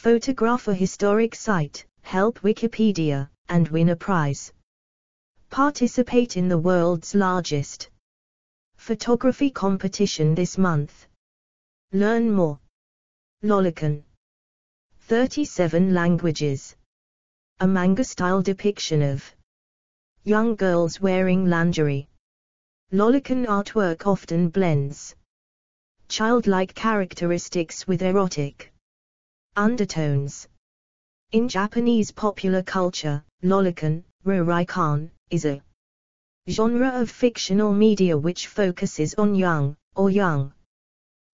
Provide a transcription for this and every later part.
Photograph a historic site, help Wikipedia, and win a prize. Participate in the world's largest photography competition this month. Learn more. Lolicon. 37 languages. A manga-style depiction of young girls wearing lingerie. Lolicon artwork often blends childlike characteristics with erotic undertones. In Japanese popular culture, lolicon, ruraikan, is a genre of fictional media which focuses on young, or young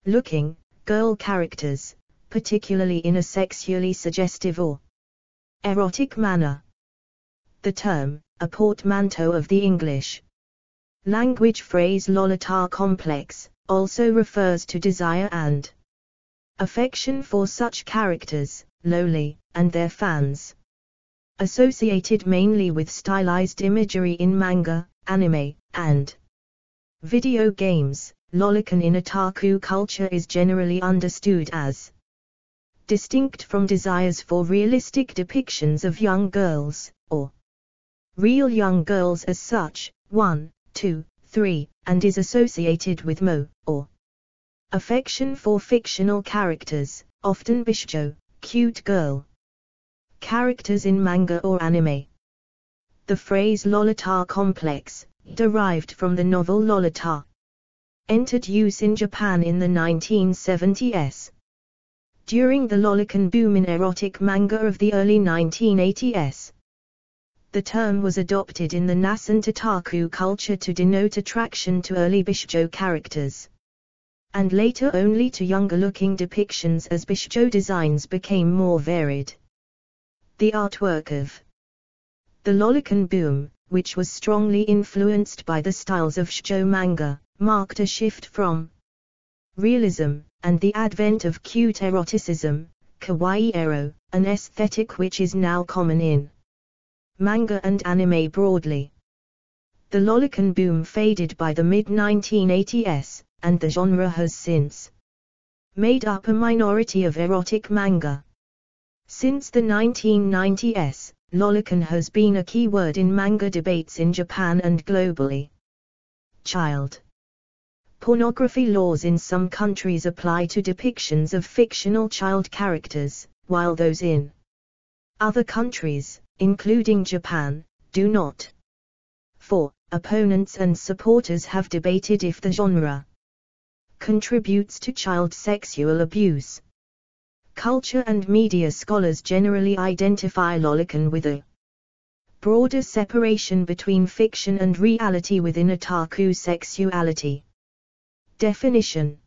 looking, girl characters, particularly in a sexually suggestive or erotic manner. The term, a portmanteau of the English language phrase lolita complex, also refers to desire and affection for such characters, loli, and their fans. Associated mainly with stylized imagery in manga, anime, and video games, lolicon in otaku culture is generally understood as distinct from desires for realistic depictions of young girls, or real young girls as such, 1, 2, 3, and is associated with mo, or affection for fictional characters, often bishoujo, cute girl. Characters in manga or anime. The phrase Lolita complex, derived from the novel Lolita, entered use in Japan in the 1970s. During the lolicon boom in erotic manga of the early 1980s, the term was adopted in the nascent otaku culture to denote attraction to early bishoujo characters, and later only to younger-looking depictions as bishoujo designs became more varied. The artwork of the lolicon boom, which was strongly influenced by the styles of shoujo manga, marked a shift from realism, and the advent of cute eroticism, kawaii ero, an aesthetic which is now common in manga and anime broadly. The lolicon boom faded by the mid-1980s, and the genre has since made up a minority of erotic manga. Since the 1990s, lolicon has been a key word in manga debates in Japan and globally. Child Pornography laws in some countries apply to depictions of fictional child characters, while those in other countries, including Japan, do not. 4. Opponents and supporters have debated if the genre contributes to child sexual abuse. Culture and media scholars generally identify lolicon with a broader separation between fiction and reality within otaku sexuality. Definition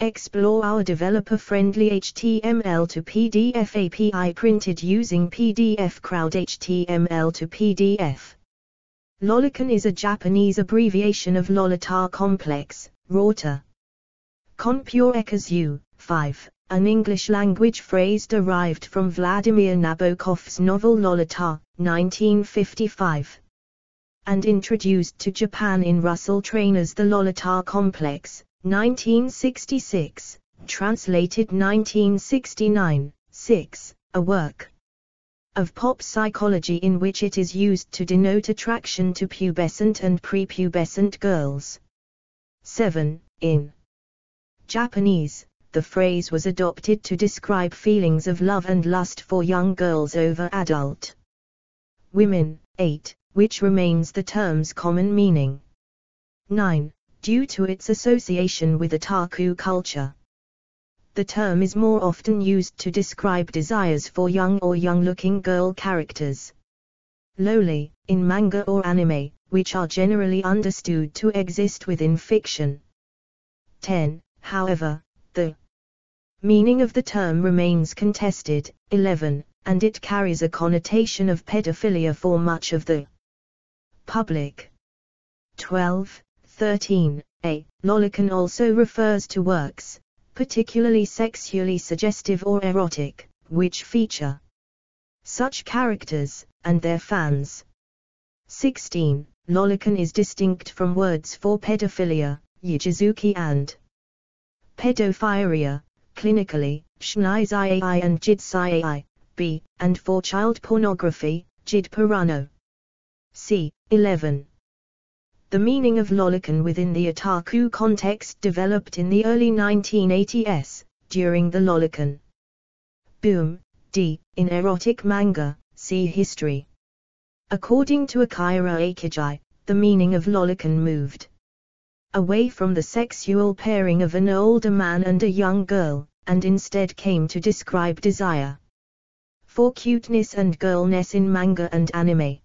Explore our developer-friendly HTML to PDF API printed using PDF Crowd HTML to PDF. Lolicon is a Japanese abbreviation of Lolita Complex, ROTA. Ekazu, 5, an English-language phrase derived from Vladimir Nabokov's novel Lolita, 1955. And introduced to Japan in Russell Trainer's The Lolita Complex, 1966, translated 1969, 6, a work of pop psychology in which it is used to denote attraction to pubescent and prepubescent girls. 7. In Japanese, the phrase was adopted to describe feelings of love and lust for young girls over adult women. 8, which remains the term's common meaning. 9. Due to its association with otaku culture. The term is more often used to describe desires for young or young-looking girl characters. Loli, in manga or anime, which are generally understood to exist within fiction. 10. However, the meaning of the term remains contested, 11, and it carries a connotation of pedophilia for much of the public. 12, 13, a lolicon also refers to works, particularly sexually suggestive or erotic, which feature such characters, and their fans. 16. Lolicon is distinct from words for pedophilia, yajizuki and pedophilia. Clinically, Shnizai and Jidsai, B, and for child pornography, Jid Purano. C. 11. The meaning of lolicon within the otaku context developed in the early 1980s, during the lolicon boom, d, in erotic manga, see history. According to Akira Akagi, the meaning of lolicon moved away from the sexual pairing of an older man and a young girl, and instead came to describe desire for cuteness and girlness in manga and anime.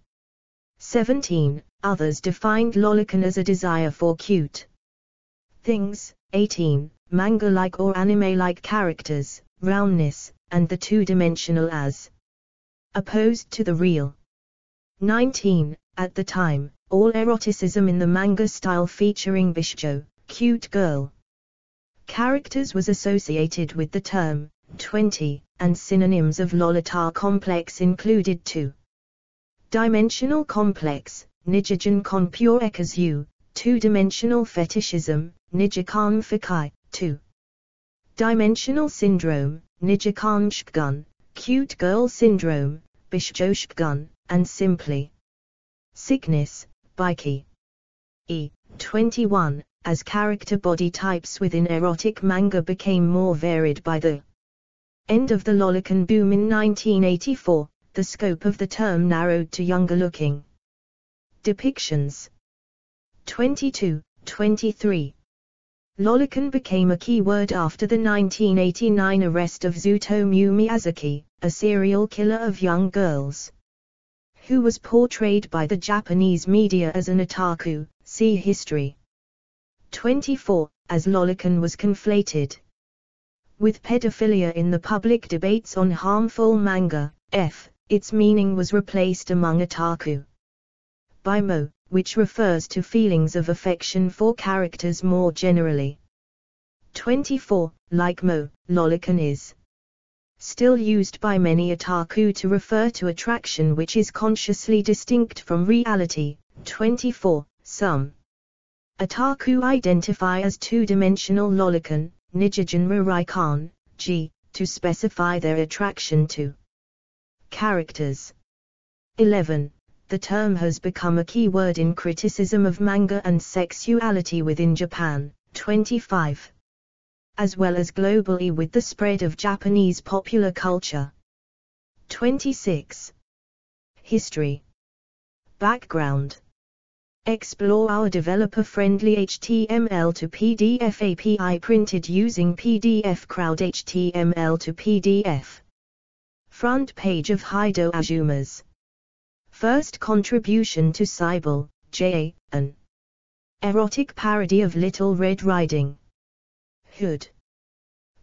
17. Others defined lolicon as a desire for cute things. 18. Manga-like or anime-like characters, roundness, and the two-dimensional as opposed to the real. 19. At the time, all eroticism in the manga style featuring bishoujo, cute girl, characters was associated with the term 20, and synonyms of lolita complex included 2. Dimensional complex, Nijigen con pure two-dimensional fetishism, Nijikan Fakai, 2. Dimensional syndrome, Nijikan Shpgun, cute girl syndrome, Bishjo Shpgun, and simply sickness, Biki. E. 21, as character body types within erotic manga became more varied by the end of the lolicon boom in 1984, the scope of the term narrowed to younger-looking depictions. 22, 23. Lolicon became a keyword after the 1989 arrest of Tsutomu Miyazaki, a serial killer of young girls, who was portrayed by the Japanese media as an otaku, see history. 24, as lolicon was conflated with pedophilia in the public debates on harmful manga, f, its meaning was replaced among otaku by mo, which refers to feelings of affection for characters more generally. 24. Like mo, lolicon is still used by many otaku to refer to attraction which is consciously distinct from reality. 24. Some otaku identify as two-dimensional lolicon, Nijigen Ruraikan, G, to specify their attraction to characters. 11. The term has become a keyword in criticism of manga and sexuality within Japan. 25. As well as globally with the spread of Japanese popular culture. 26. History. Background. Explore our developer-friendly HTML to PDF API printed using PDF Crowd HTML to PDF. Front page of Hideo Azuma's first contribution to Cybele, J. An erotic parody of Little Red Riding Hood.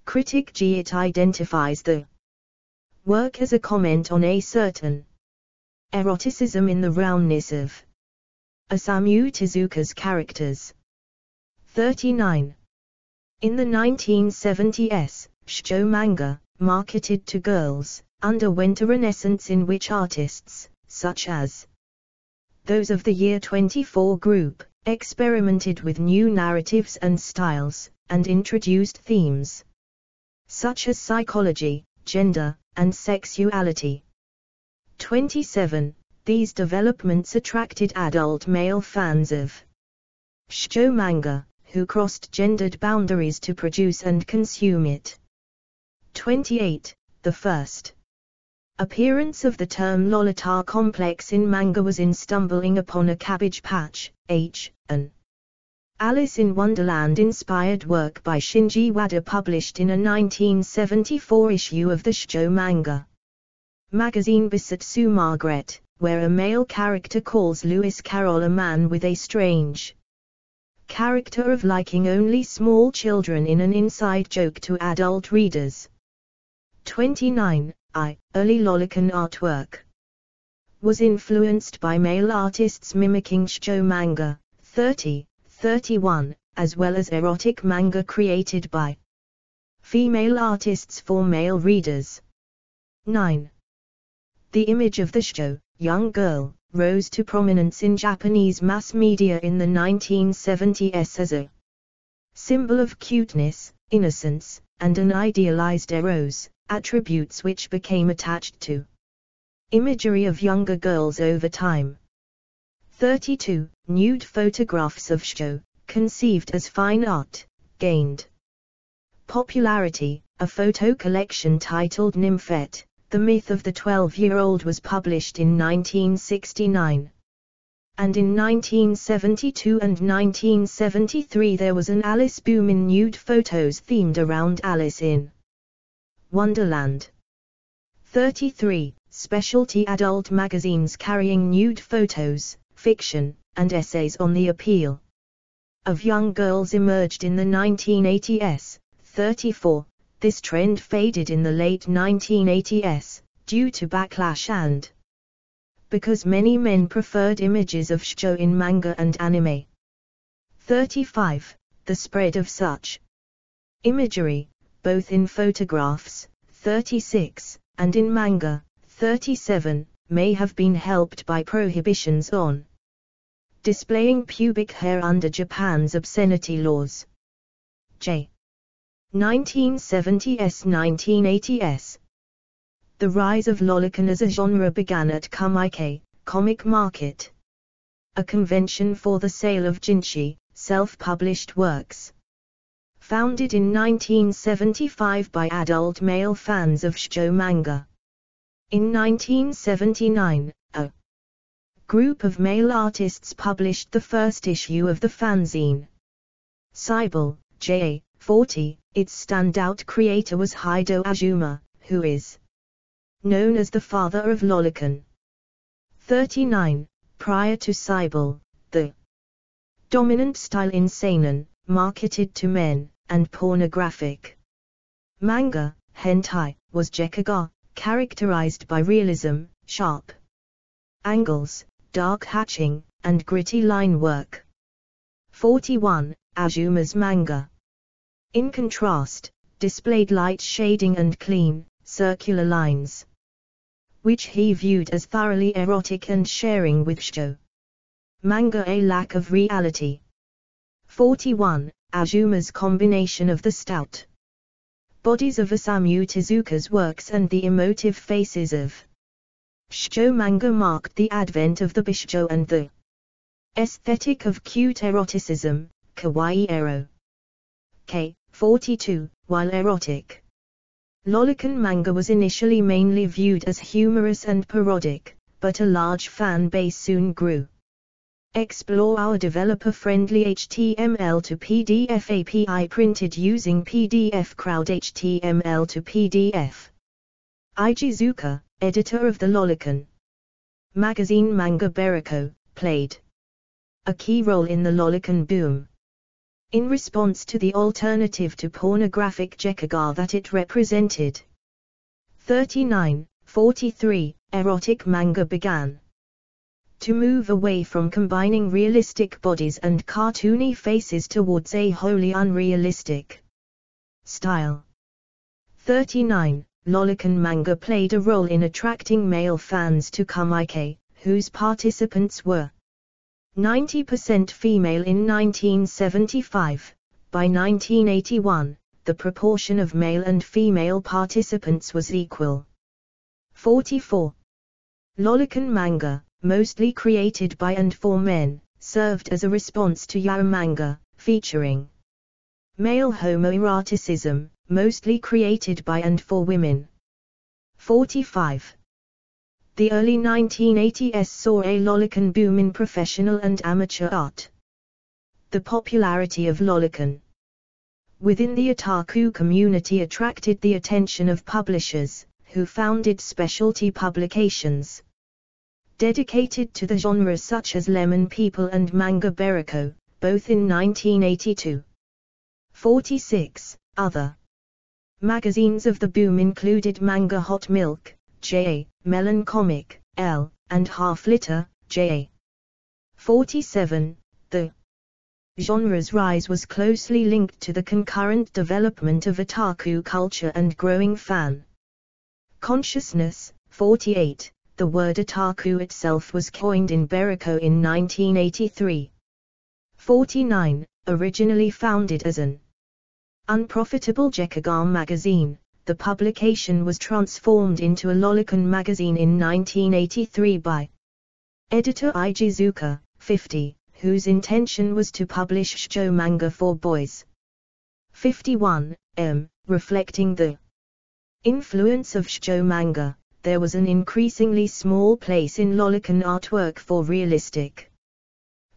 Critic G. It identifies the work as a comment on a certain eroticism in the roundness of Osamu Tezuka's characters. 39. In the 1970s, shoujo manga, marketed to girls, underwent a renaissance in which artists, such as those of the Year 24 group, experimented with new narratives and styles, and introduced themes such as psychology, gender, and sexuality. 27 these developments attracted adult male fans of shoujo manga, who crossed gendered boundaries to produce and consume it. 28. The first appearance of the term Lolita complex in manga was in Stumbling Upon a Cabbage Patch, H. An Alice in Wonderland inspired work by Shinji Wada published in a 1974 issue of the shoujo manga magazine Bessatsu Margaret where a male character calls Lewis Carroll a man with a strange character of liking only small children in an inside joke to adult readers. 29. I, early lolicon artwork was influenced by male artists mimicking shoujo manga, 30, 31, as well as erotic manga created by female artists for male readers. 9. The image of the shoujo, young girl, rose to prominence in Japanese mass media in the 1970s as a symbol of cuteness, innocence, and an idealized eros, attributes which became attached to imagery of younger girls over time. 32. Nude photographs of shoujo, conceived as fine art, gained popularity. A photo collection titled Nymphet, The Myth of the Twelve-Year-Old was published in 1969. And in 1972 and 1973 there was an Alice boom in nude photos themed around Alice in Wonderland. 33. Specialty adult magazines carrying nude photos, fiction, and essays on the appeal of young girls emerged in the 1980s. 34. This trend faded in the late 1980s, due to backlash and because many men preferred images of shoujo in manga and anime. 35. The spread of such imagery, both in photographs, 36, and in manga, 37, may have been helped by prohibitions on displaying pubic hair under Japan's obscenity laws. J. 1970s 1980s The rise of lolicon as a genre began at Comiket, Comic Market. A convention for the sale of jinshi, self-published works. Founded in 1975 by adult male fans of shoujo manga. In 1979, a group of male artists published the first issue of the fanzine. Cybele, J.A., 40, its standout creator was Hideo Azuma, who is known as the father of Lolicon. 39. Prior to Cybele, the dominant style in seinen, marketed to men, and pornographic manga, hentai, was gekiga, characterized by realism, sharp angles, dark hatching, and gritty line work. 41. Azuma's manga. In contrast, displayed light shading and clean, circular lines, which he viewed as thoroughly erotic and sharing with shoujo. Manga a lack of reality. 41. Azuma's combination of the stout bodies of Osamu Tezuka's works and the emotive faces of Shoujo manga marked the advent of the bishoujo and the aesthetic of cute eroticism, kawaii ero. K. 42, while erotic. Lolicon manga was initially mainly viewed as humorous and parodic, but a large fan base soon grew. Explore our developer-friendly HTML to PDF API printed using PDF Crowd HTML to PDF. Ijizuka, editor of the Lolicon magazine Manga Burikko, played a key role in the Lolicon boom. In response to the alternative to pornographic gekiga that it represented. 39, 43, erotic manga began to move away from combining realistic bodies and cartoony faces towards a wholly unrealistic style. 39. Lolicon manga played a role in attracting male fans to Comiket, whose participants were 90% female in 1975. By 1981, the proportion of male and female participants was equal. 44. Lolicon manga, mostly created by and for men, served as a response to yaoi manga, featuring male homoeroticism, mostly created by and for women. 45. The early 1980s saw a lolicon boom in professional and amateur art. The popularity of lolicon within the otaku community attracted the attention of publishers, who founded specialty publications dedicated to the genre such as Lemon People and Manga Burikko, both in 1982. 46. Other Magazines of the boom included Manga Hot Milk, J.A., Melon Comic, L., and Half Liter, J.A. 47. The genre's rise was closely linked to the concurrent development of otaku culture and growing fan consciousness. 48. The word otaku itself was coined in Burikko in 1983. 49. Originally founded as an Unprofitable Gekigame magazine, the publication was transformed into a lolicon magazine in 1983 by editor Ijizuka, 50, whose intention was to publish shoujo manga for boys. 51, m, reflecting the influence of shoujo manga, there was an increasingly small place in lolicon artwork for realistic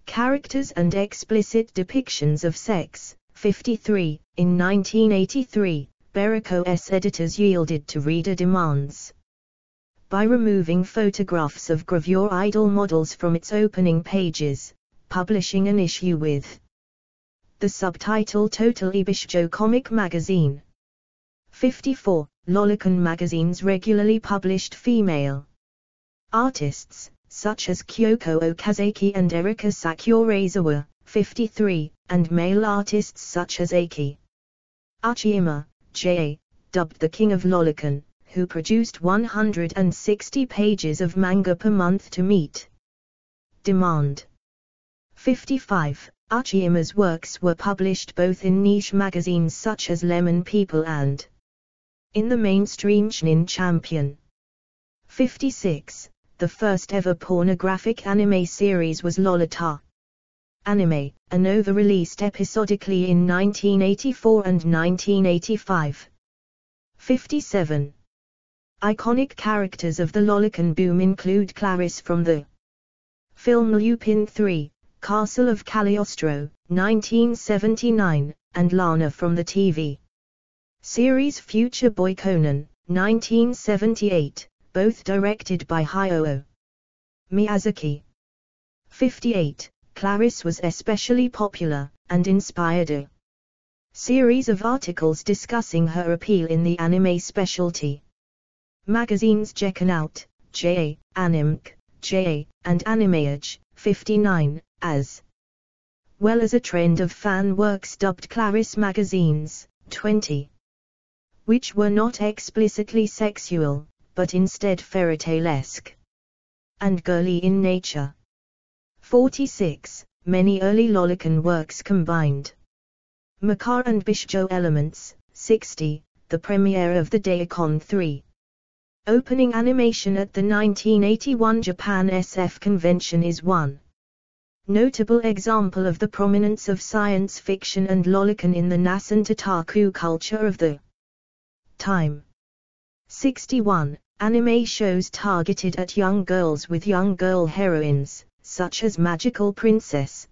characters and explicit depictions of sex. 53, in 1983, Burikko's editors yielded to reader demands. By removing photographs of gravure idol models from its opening pages, publishing an issue with the subtitle Totally Bishoujo Comic Magazine. 54. Lolicon magazines regularly published female artists, such as Kyoko Okazaki and Erika Sakurazawa, 53, and male artists such as Aki Uchiyama, J.A., dubbed the King of Lolicon, who produced 160 pages of manga per month to meet demand. 55. Uchiyama's works were published both in niche magazines such as Lemon People and in the mainstream Shonen Champion. 56. The first ever pornographic anime series was Lolita. Anime, a nova released episodically in 1984 and 1985. 57. Iconic characters of the Lolicon boom include Clarice from the film Lupin 3, Castle of Cagliostro, 1979, and Lana from the TV series Future Boy Conan, 1978, both directed by Hayao Miyazaki. 58. Clarice was especially popular, and inspired a series of articles discussing her appeal in the anime specialty. Magazines Gekkan Out, J.A., Animec, J.A., and Animage, 59, as well as a trend of fan works dubbed Clarice magazines, 20, which were not explicitly sexual, but instead fairytale-esque and girly in nature. 46. Many early Lolicon works combined Mecha and Bishoujo elements, 60, the premiere of the Daicon 3. Opening animation at the 1981 Japan SF convention is one notable example of the prominence of science fiction and lolicon in the Nascent otaku culture of the time. 61. Anime shows targeted at young girls with young girl heroines, such as Magical Princess.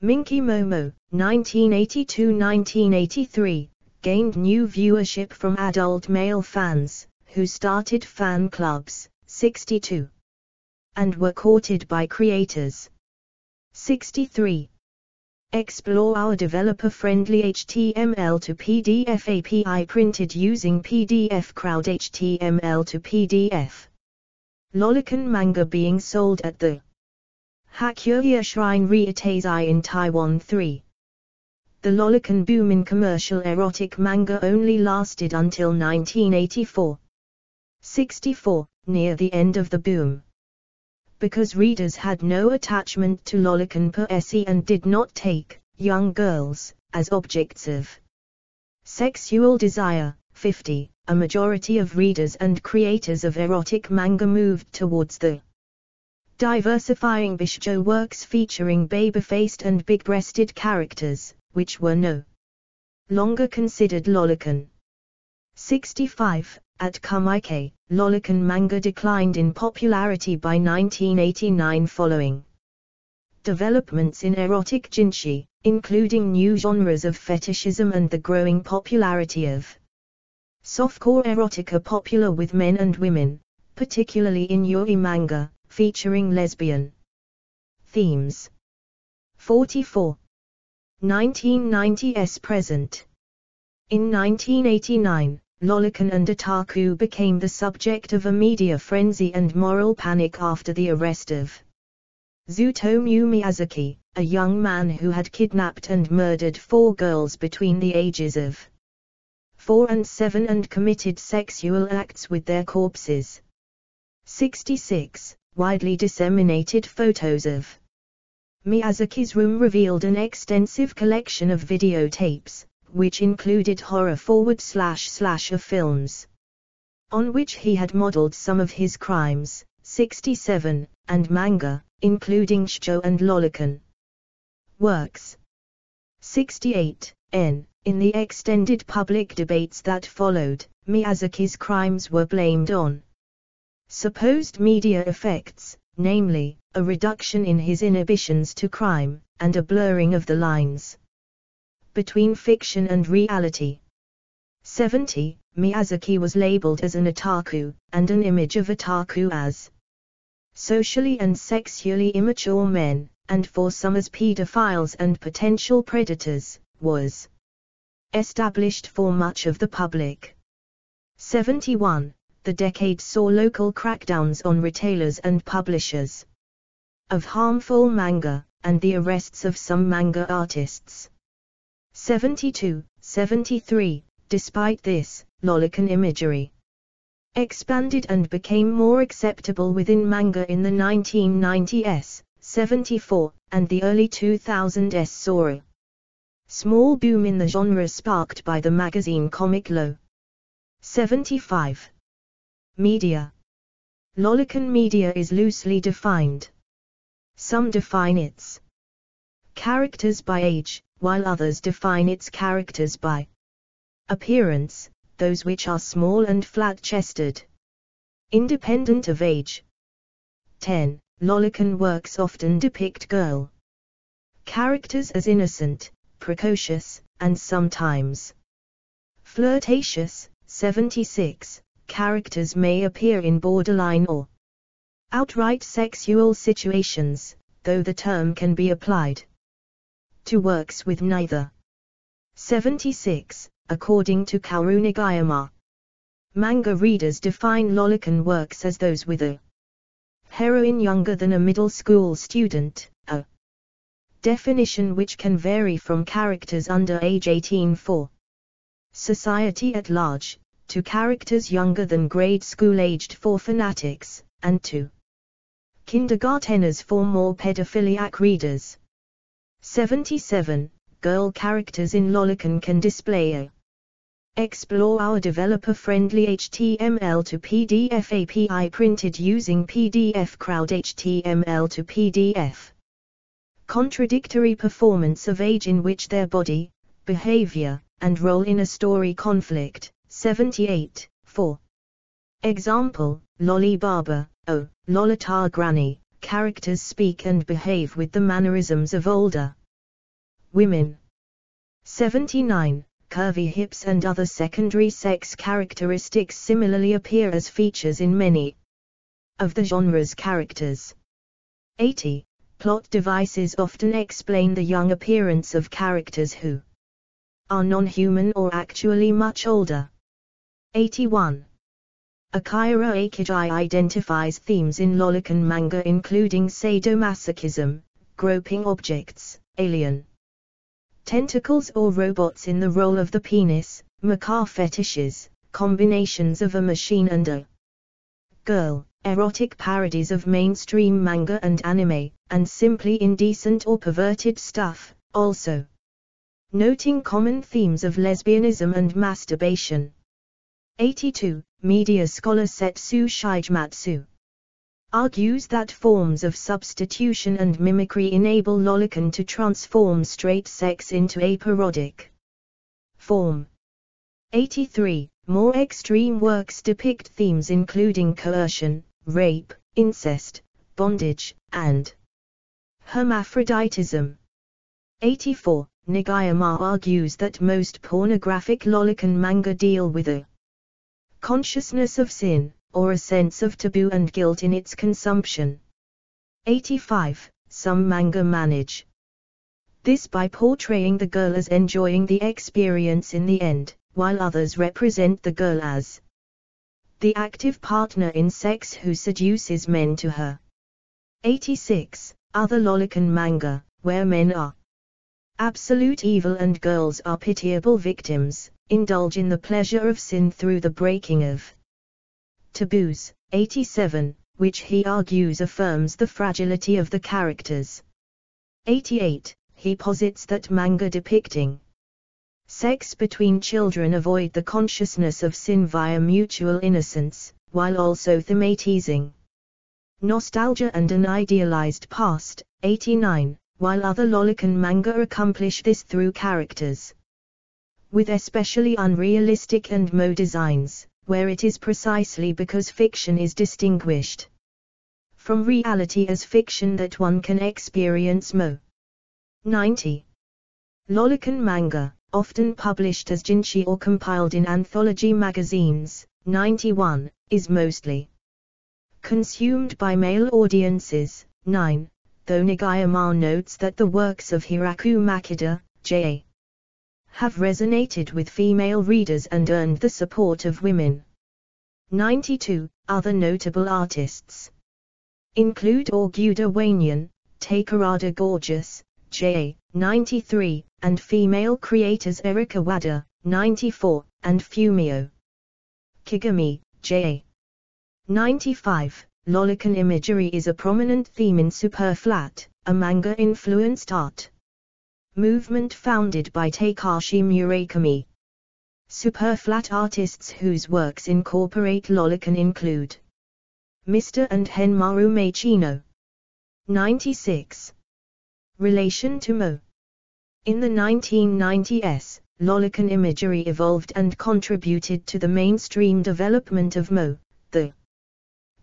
Minky Momo, 1982-1983, gained new viewership from adult male fans, who started fan clubs, 62, and were courted by creators. 63. Explore our developer-friendly HTML to PDF API printed using PDF Crowd HTML to PDF. Lolicon manga being sold at the Hakuya Shrine Ryutaizai in Taiwan 3. The Lolicon boom in commercial erotic manga only lasted until 1984. 64, near the end of the boom. Because readers had no attachment to Lolicon per se and did not take young girls as objects of sexual desire, 50, a majority of readers and creators of erotic manga moved towards the diversifying bishoujo works featuring baby-faced and big-breasted characters, which were no longer considered lolicon. 65. At Comiket, Lolicon manga declined in popularity by 1989 following developments in erotic jinshi, including new genres of fetishism and the growing popularity of softcore erotica popular with men and women, particularly in yuri manga, featuring lesbian themes. 44. 1990s present. In 1989, Lolicon and Otaku became the subject of a media frenzy and moral panic after the arrest of Tsutomu Miyazaki, a young man who had kidnapped and murdered four girls between the ages of 4 and 7 and committed sexual acts with their corpses. 66. Widely disseminated photos of Miyazaki's room revealed an extensive collection of videotapes, which included horror forward slash slasher films, on which he had modeled some of his crimes, 67, and manga, including Shoujo and Lolicon. Works 68. N. In the extended public debates that followed, Miyazaki's crimes were blamed on supposed media effects, namely, a reduction in his inhibitions to crime, and a blurring of the lines between fiction and reality. 70. Miyazaki was labeled as an otaku, and an image of otaku as socially and sexually immature men, and for some as pedophiles and potential predators, was established for much of the public. 71. The decade saw local crackdowns on retailers and publishers of harmful manga, and the arrests of some manga artists. 72, 73, despite this, lolicon imagery expanded and became more acceptable within manga in the 1990s, 74, and the early 2000s saw a small boom in the genre sparked by the magazine Comic Lo. 75. Media Lolicon media is loosely defined. Some define its characters by age, while others define its characters by appearance, those which are small and flat-chested. Independent of age. 10. Lolicon works often depict girl characters as innocent, precocious, and sometimes flirtatious. 76. Characters may appear in borderline or outright sexual situations, though the term can be applied to works with neither. 76. According to Kaoru Nagayama, manga readers define lolicon works as those with a heroine younger than a middle school student, a definition which can vary from characters under age 18 for society at large, to characters younger than grade school aged for fanatics, and to kindergarteners for more pedophiliac readers. 77. Girl characters in Lolicon can display a Explore our developer-friendly HTML to PDF API printed using PDF Crowd HTML to PDF. Contradictory performance of age in which their body, behavior, and role in a story conflict. 78. 4. Example, Lolly Baba, O, Lolita Granny, characters speak and behave with the mannerisms of older women. 79 curvy hips and other secondary sex characteristics similarly appear as features in many of the genre's characters. 80. Plot devices often explain the young appearance of characters who are non-human or actually much older. 81. Akira Akagi identifies themes in lolicon manga including sadomasochism, groping objects, alien tentacles or robots in the role of the penis, mecha fetishes, combinations of a machine and a girl, erotic parodies of mainstream manga and anime, and simply indecent or perverted stuff, also. Noting common themes of lesbianism and masturbation. 82. Media scholar Setsu Shigematsu argues that forms of substitution and mimicry enable lolicon to transform straight sex into a parodic form. 83. More extreme works depict themes including coercion, rape, incest, bondage, and hermaphroditism. 84. Nagayama argues that most pornographic lolicon manga deal with a consciousness of sin, or a sense of taboo and guilt in its consumption. 85. Some manga manage this by portraying the girl as enjoying the experience in the end, while others represent the girl as the active partner in sex who seduces men to her. 86. Other lolicon manga, where men are absolute evil and girls are pitiable victims, indulge in the pleasure of sin through the breaking of Taboos, 87, which he argues affirms the fragility of the characters. 88. He posits that manga depicting Sex between children avoid the consciousness of sin via mutual innocence, while also thematizing nostalgia and an idealized past. 89, while other lolicon manga accomplish this through characters with especially unrealistic and mo designs, where it is precisely because fiction is distinguished from reality as fiction that one can experience mo. 90. Lolicon manga, often published as jinshi or compiled in anthology magazines, 91, is mostly consumed by male audiences, 9, though Nagayama notes that the works of Hiraku Machida, J.A have resonated with female readers and earned the support of women. 92. Other notable artists include Auguda Wanyan, Takarada Gorgeous, J. 93, and female creators Erika Wada, 94, and Fumio Kigami, J. 95. Lolicon imagery is a prominent theme in Superflat, a manga-influenced art movement founded by Takashi Murakami. Superflat artists whose works incorporate lolicon include Mr. and Henmaru Machino. 96. Relation to Mo. In the 1990s, lolicon imagery evolved and contributed to the mainstream development of Mo, the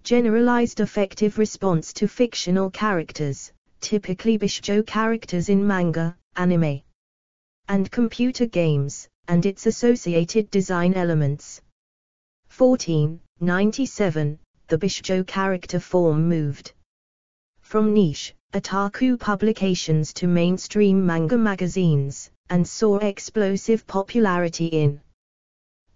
generalized affective response to fictional characters, typically bishoujo characters in manga, anime, and computer games, and its associated design elements. 1497, the Bishoujo character form moved from niche, otaku publications to mainstream manga magazines, and saw explosive popularity in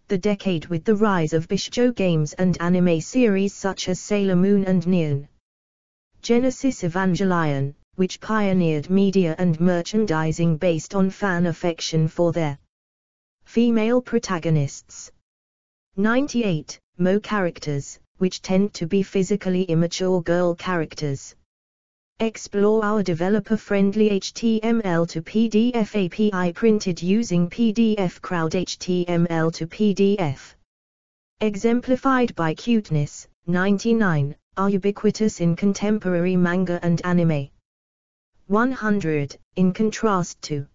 the decade with the rise of Bishoujo games and anime series such as Sailor Moon and Neon. Genesis Evangelion, which pioneered media and merchandising based on fan affection for their female protagonists. 98. Mo characters, which tend to be physically immature girl characters. Explore our developer-friendly HTML to PDF API printed using PDF Crowd HTML to PDF. Exemplified by cuteness, 99, are ubiquitous in contemporary manga and anime. 100, in contrast to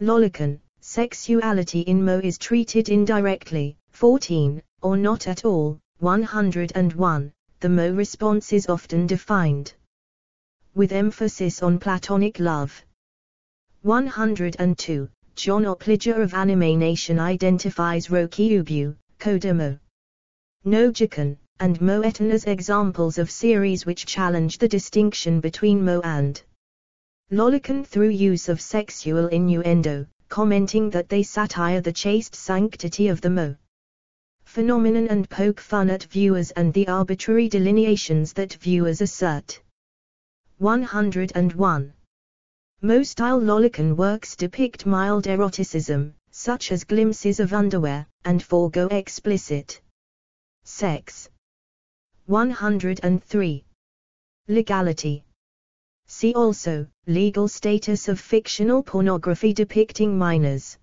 Lolicon, sexuality in Mo is treated indirectly, 14, or not at all, 101, the Mo response is often defined with emphasis on platonic love. 102, John Oppliger of Anime Nation identifies Rokyubu, Kodomo, Nojikan, and Moetan as examples of series which challenge the distinction between Mo and Lolicon through use of sexual innuendo, commenting that they satire the chaste sanctity of the Mo phenomenon and poke fun at viewers and the arbitrary delineations that viewers assert. 101. Mo-style lolicon works depict mild eroticism, such as glimpses of underwear, and forego explicit sex. 103. Legality See also, legal status of fictional pornography depicting minors.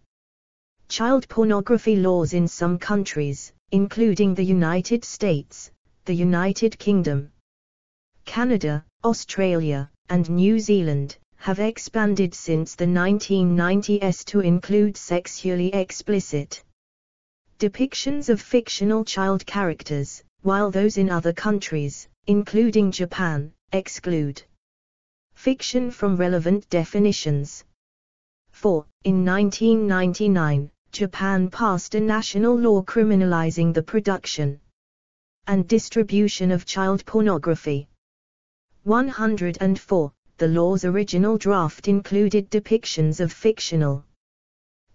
Child pornography laws in some countries, including the United States, the United Kingdom, Canada, Australia, and New Zealand, have expanded since the 1990s to include sexually explicit depictions of fictional child characters, while those in other countries, including Japan, exclude Fiction from relevant definitions. 4. In 1999, Japan passed a national law criminalizing the production and distribution of child pornography. 104. The law's original draft included depictions of fictional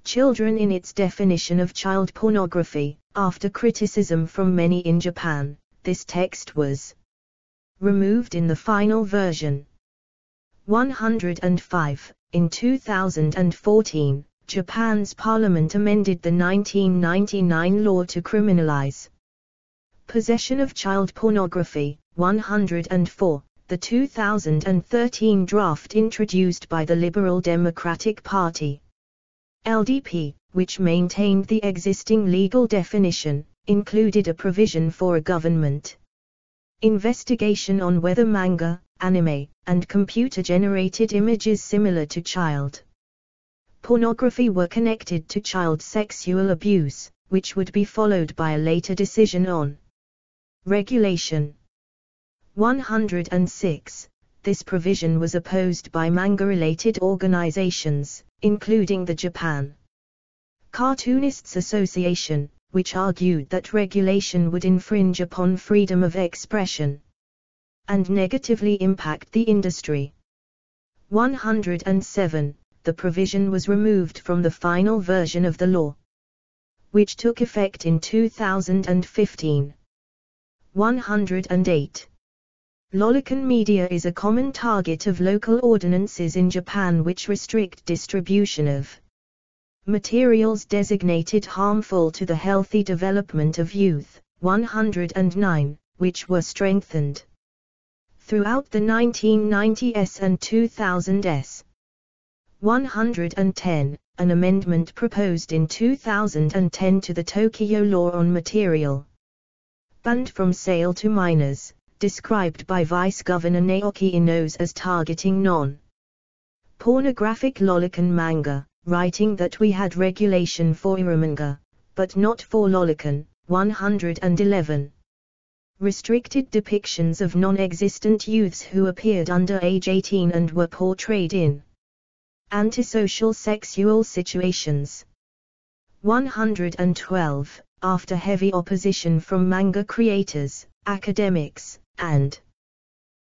children in its definition of child pornography. After criticism from many in Japan, this text was removed in the final version. 105. In 2014, Japan's parliament amended the 1999 law to criminalize possession of child pornography. 104. The 2013 draft introduced by the Liberal Democratic Party LDP, which maintained the existing legal definition, included a provision for a government investigation on whether manga, anime, and computer-generated images similar to child pornography were connected to child sexual abuse, which would be followed by a later decision on regulation. 106. This provision was opposed by manga-related organizations, including the Japan Cartoonists Association, which argued that regulation would infringe upon freedom of expression and negatively impact the industry. 107. The provision was removed from the final version of the law, which took effect in 2015. 108. Lolicon media is a common target of local ordinances in Japan which restrict distribution of materials designated harmful to the healthy development of youth, 109, which were strengthened throughout the 1990s and 2000s. 110, an amendment proposed in 2010 to the Tokyo Law on Material banned from sale to minors, described by Vice Governor Naoki Inose as targeting non-pornographic lolicon manga writing that we had regulation for eromanga, but not for Lolicon, 111. Restricted depictions of non-existent youths who appeared under age 18 and were portrayed in antisocial sexual situations. 112. After heavy opposition from manga creators, academics, and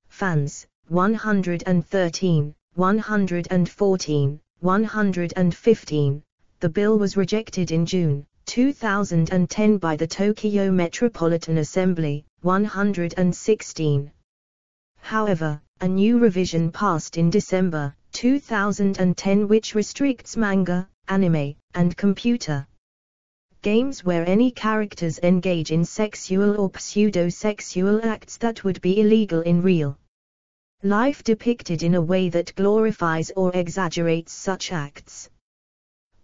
fans, 113, 114, 115. The bill was rejected in June 2010 by the Tokyo Metropolitan Assembly, 116. However, a new revision passed in December 2010 which restricts manga, anime, and computer games where any characters engage in sexual or pseudo-sexual acts that would be illegal in real life depicted in a way that glorifies or exaggerates such acts.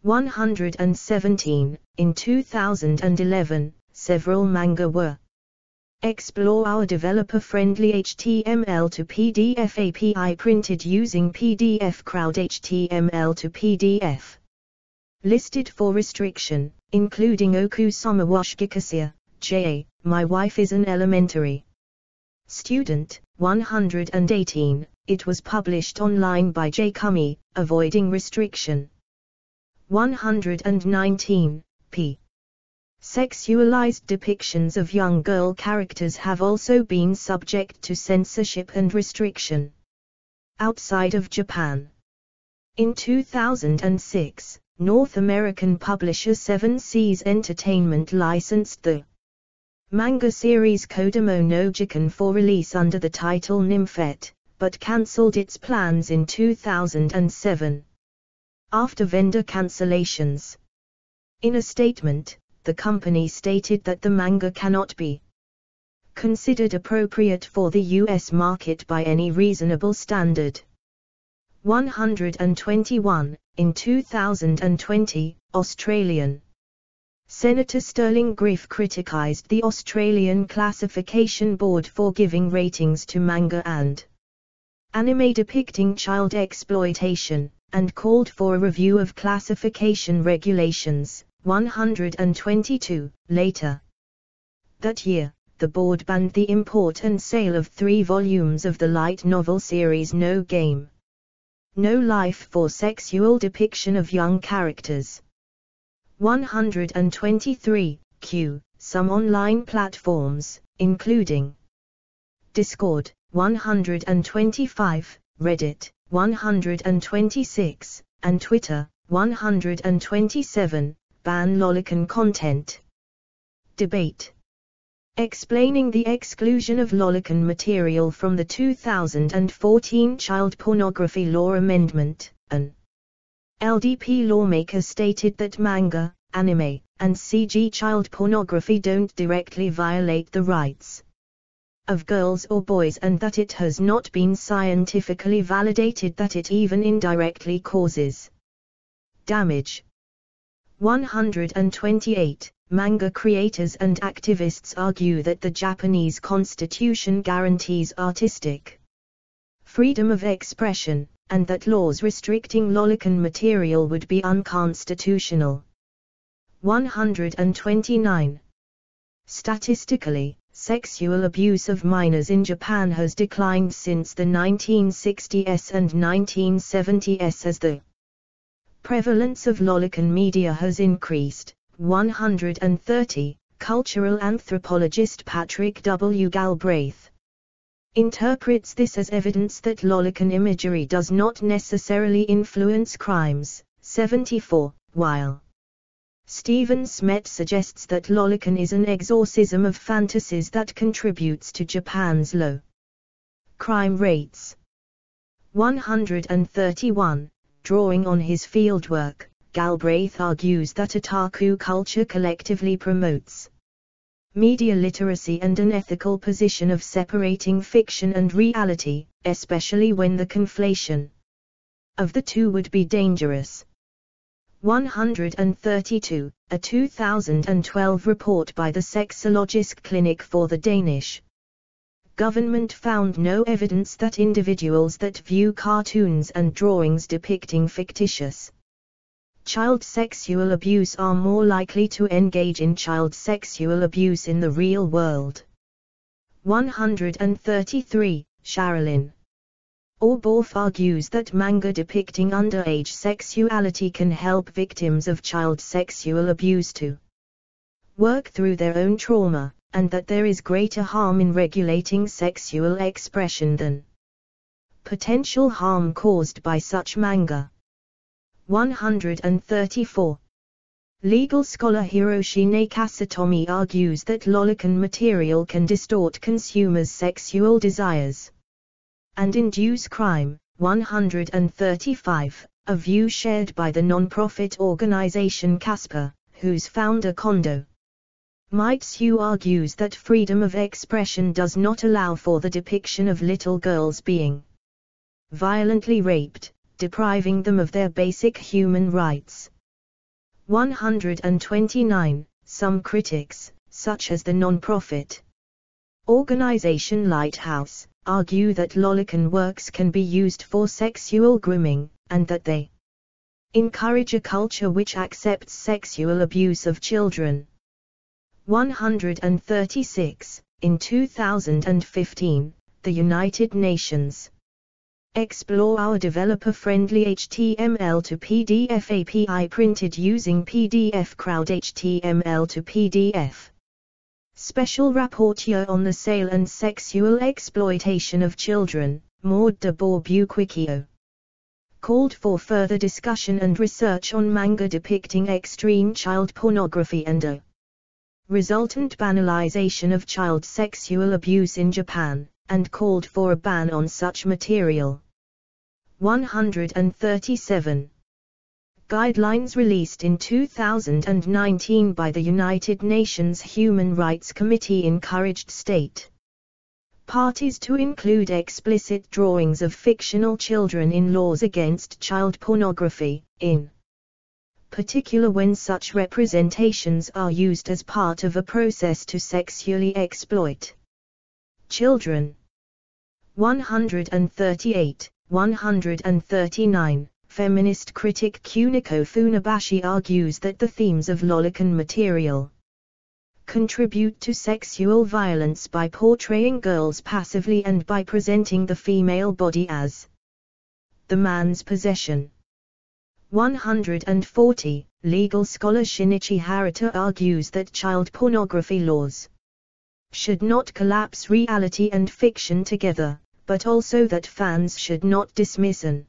117. In 2011, several manga were Explore our developer-friendly HTML to PDF API printed using PDF Crowd HTML to PDF. Listed for restriction, including Okusama wa Shōgakusei, J.A., My Wife is an Elementary Student, 118, it was published online by J-Comi, avoiding restriction. 119, p. Sexualized depictions of young girl characters have also been subject to censorship and restriction. Outside of Japan. In 2006, North American publisher Seven Seas Entertainment licensed the manga series Kodomo no Jikan for release under the title Nymphet, but cancelled its plans in 2007. After vendor cancellations. In a statement, the company stated that the manga cannot be considered appropriate for the US market by any reasonable standard. 121, in 2020, Australian Senator Stirling Griff criticized the Australian Classification Board for giving ratings to manga and anime depicting child exploitation, and called for a review of classification regulations. 122. Later that year, the board banned the import and sale of three volumes of the light novel series No Game, No Life for sexual depiction of young characters. 123, Q, some online platforms, including Discord, 125, Reddit, 126, and Twitter, 127, ban lolicon content. Debate Explaining the exclusion of lolicon material from the 2014 Child Pornography Law Amendment, an LDP lawmaker stated that manga, anime, and CG child pornography don't directly violate the rights of girls or boys and that it has not been scientifically validated that it even indirectly causes damage 128. Manga creators and activists argue that the Japanese constitution guarantees artistic freedom of expression, and that laws restricting lolicon material would be unconstitutional. 129. Statistically, sexual abuse of minors in Japan has declined since the 1960s and 1970s as the prevalence of lolicon media has increased. 130, cultural anthropologist Patrick W. Galbraith interprets this as evidence that lolicon imagery does not necessarily influence crimes. 74, while Stephen Smet suggests that lolicon is an exorcism of fantasies that contributes to Japan's low crime rates. 131. Drawing on his fieldwork, Galbraith argues that otaku culture collectively promotes media literacy and an ethical position of separating fiction and reality, especially when the conflation of the two would be dangerous. 132, a 2012 report by the Sexologisk Clinic for the Danish government found no evidence that individuals that view cartoons and drawings depicting fictitious child sexual abuse are more likely to engage in child sexual abuse in the real world. 133, Sharalyn Orbaugh argues that manga depicting underage sexuality can help victims of child sexual abuse to work through their own trauma, and that there is greater harm in regulating sexual expression than potential harm caused by such manga. 134. Legal scholar Hiroshi Nakasatomi argues that lolicon material can distort consumers' sexual desires and induce crime. 135, a view shared by the non-profit organization CASPAR, whose founder Kondo Mitsu argues that freedom of expression does not allow for the depiction of little girls being violently raped, depriving them of their basic human rights. 129. Some critics, such as the non-profit organization Lighthouse, argue that lolicon works can be used for sexual grooming, and that they encourage a culture which accepts sexual abuse of children. 136. In 2015, the United Nations Explore our developer-friendly HTML to PDF API printed using PDF Crowd HTML to PDF Special Rapporteur on the Sale and Sexual Exploitation of Children, Maud de Boer-Buquicchio called for further discussion and research on manga depicting extreme child pornography and a resultant banalization of child sexual abuse in Japan, and called for a ban on such material. 137 guidelines released in 2019 by the United Nations Human Rights Committee encouraged state parties to include explicit drawings of fictional children in laws against child pornography, in particular when such representations are used as part of a process to sexually exploit children. 138, 139 feminist critic Kuniko Funabashi argues that the themes of lolicon material contribute to sexual violence by portraying girls passively and by presenting the female body as the man's possession. 140. Legal scholar Shinichi Harita argues that child pornography laws should not collapse reality and fiction together, but also that fans should not dismiss an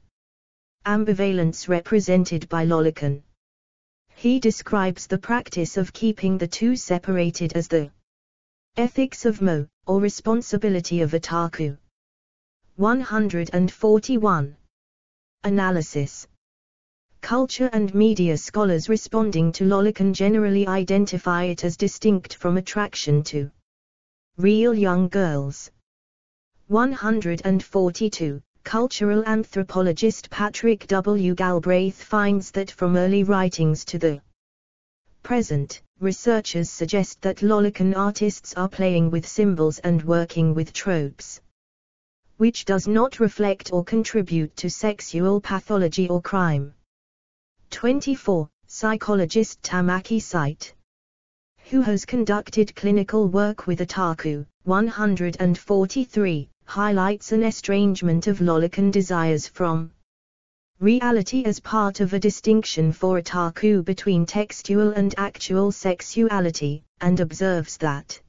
ambivalence represented by lolicon. He describes the practice of keeping the two separated as the ethics of mo, or responsibility of otaku. 141. Analysis Culture and media scholars responding to lolicon generally identify it as distinct from attraction to real young girls. 142. Cultural anthropologist Patrick W. Galbraith finds that from early writings to the present, researchers suggest that lolicon artists are playing with symbols and working with tropes, which does not reflect or contribute to sexual pathology or crime. 24. Psychologist Tamaki Saito, who has conducted clinical work with otaku, 143, highlights an estrangement of lolicon desires from reality as part of a distinction for otaku between textual and actual sexuality, and observes that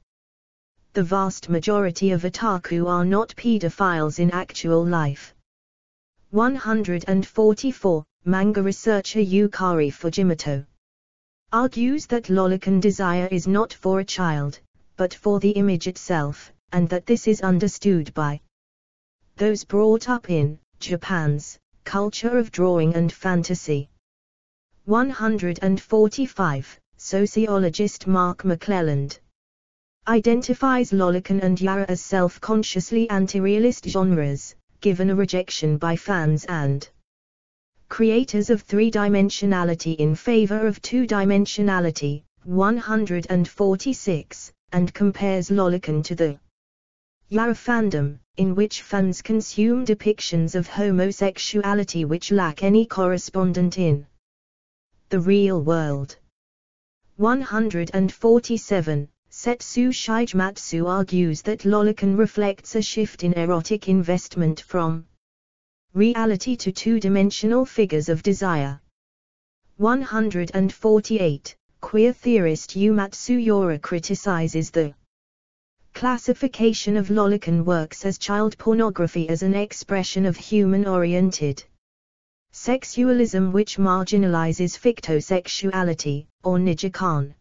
the vast majority of otaku are not pedophiles in actual life. 144, manga researcher Yukari Fujimoto argues that lolicon desire is not for a child, but for the image itself, and that this is understood by those brought up in Japan's culture of drawing and fantasy. 145, sociologist Mark McLelland identifies Lolicon and Yara as self-consciously anti-realist genres, given a rejection by fans and creators of three-dimensionality in favor of two-dimensionality, 146, and compares Lolicon to the Yara fandom, in which fans consume depictions of homosexuality which lack any correspondent in the real world. 147. Setsu Shigematsu argues that Lolicon reflects a shift in erotic investment from reality to two-dimensional figures of desire. 148. Queer theorist Yu Matsuura criticizes the classification of lolicon works as child pornography as an expression of human-oriented sexualism which marginalizes fictosexuality, or nijikon.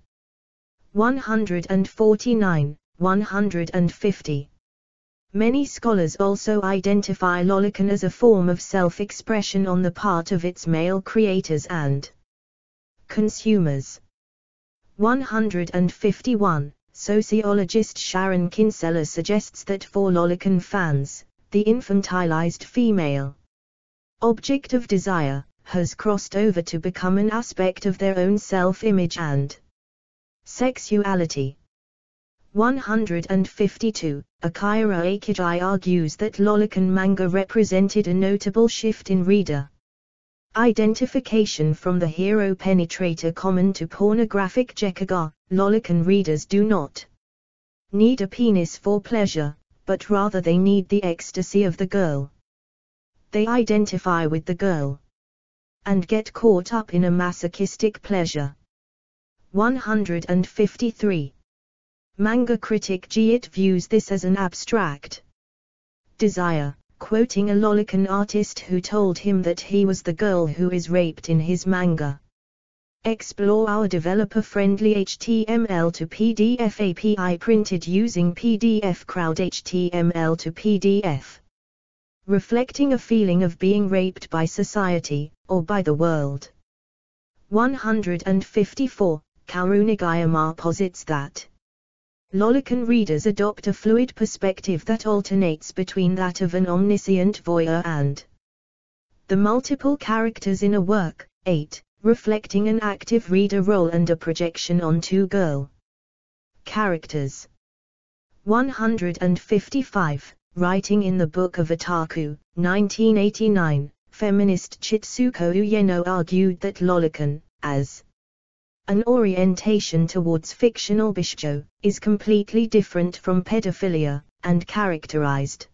149, 150. Many scholars also identify lolicon as a form of self-expression on the part of its male creators and consumers. 151. Sociologist Sharon Kinsella suggests that for lolicon fans, the infantilized female object of desire has crossed over to become an aspect of their own self-image and sexuality. 152. Akira Akagi argues that lolicon manga represented a notable shift in reader identification from the hero penetrator common to pornographic gekiga, lolicon readers do not need a penis for pleasure, but rather they need the ecstasy of the girl. They identify with the girl and get caught up in a masochistic pleasure. 153. Manga critic Go Ito views this as an abstract desire quoting a lolicon artist who told him that he was the girl who is raped in his manga. Explore our developer-friendly HTML to PDF API printed using PDF Crowd HTML to PDF. Reflecting a feeling of being raped by society, or by the world. 154, Kaoru Nagayama posits that Lolicon readers adopt a fluid perspective that alternates between that of an omniscient voyeur and the multiple characters in a work, 8, reflecting an active reader role and a projection onto girl characters. 155, writing in the Book of Otaku, 1989, feminist Chizuko Ueno argued that Lolicon, as an orientation towards fictional bishoujo, is completely different from pedophilia, and characterized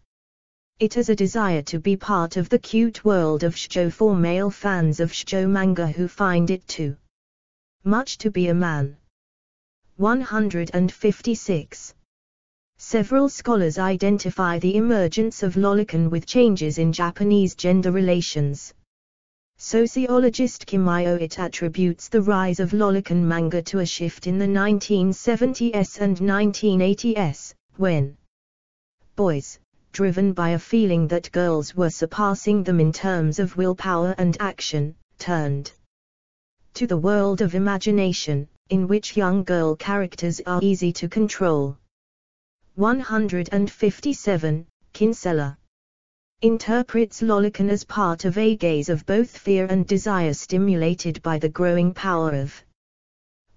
it as a desire to be part of the cute world of shoujo for male fans of shoujo manga who find it too much to be a man. 156. Several scholars identify the emergence of lolicon with changes in Japanese gender relations. Sociologist Kimio Ito attributes the rise of lolicon manga to a shift in the 1970s and 1980s, when boys, driven by a feeling that girls were surpassing them in terms of willpower and action, turned to the world of imagination, in which young girl characters are easy to control. 157, Kinsella interprets lolicon as part of a gaze of both fear and desire stimulated by the growing power of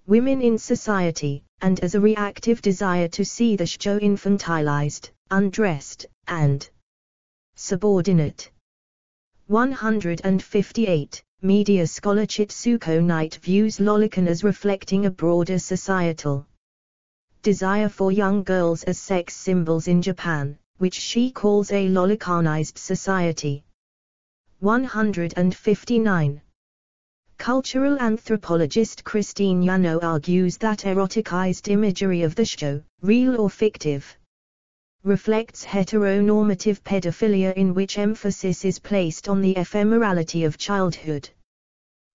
women in society, and as a reactive desire to see the shoujo infantilized, undressed, and subordinate. 158. Media scholar Chizuko Naito views lolicon as reflecting a broader societal desire for young girls as sex symbols in Japan, which she calls a loliconized society. 159. Cultural anthropologist Christine Yano argues that eroticized imagery of the show, real or fictive, reflects heteronormative pedophilia in which emphasis is placed on the ephemerality of childhood.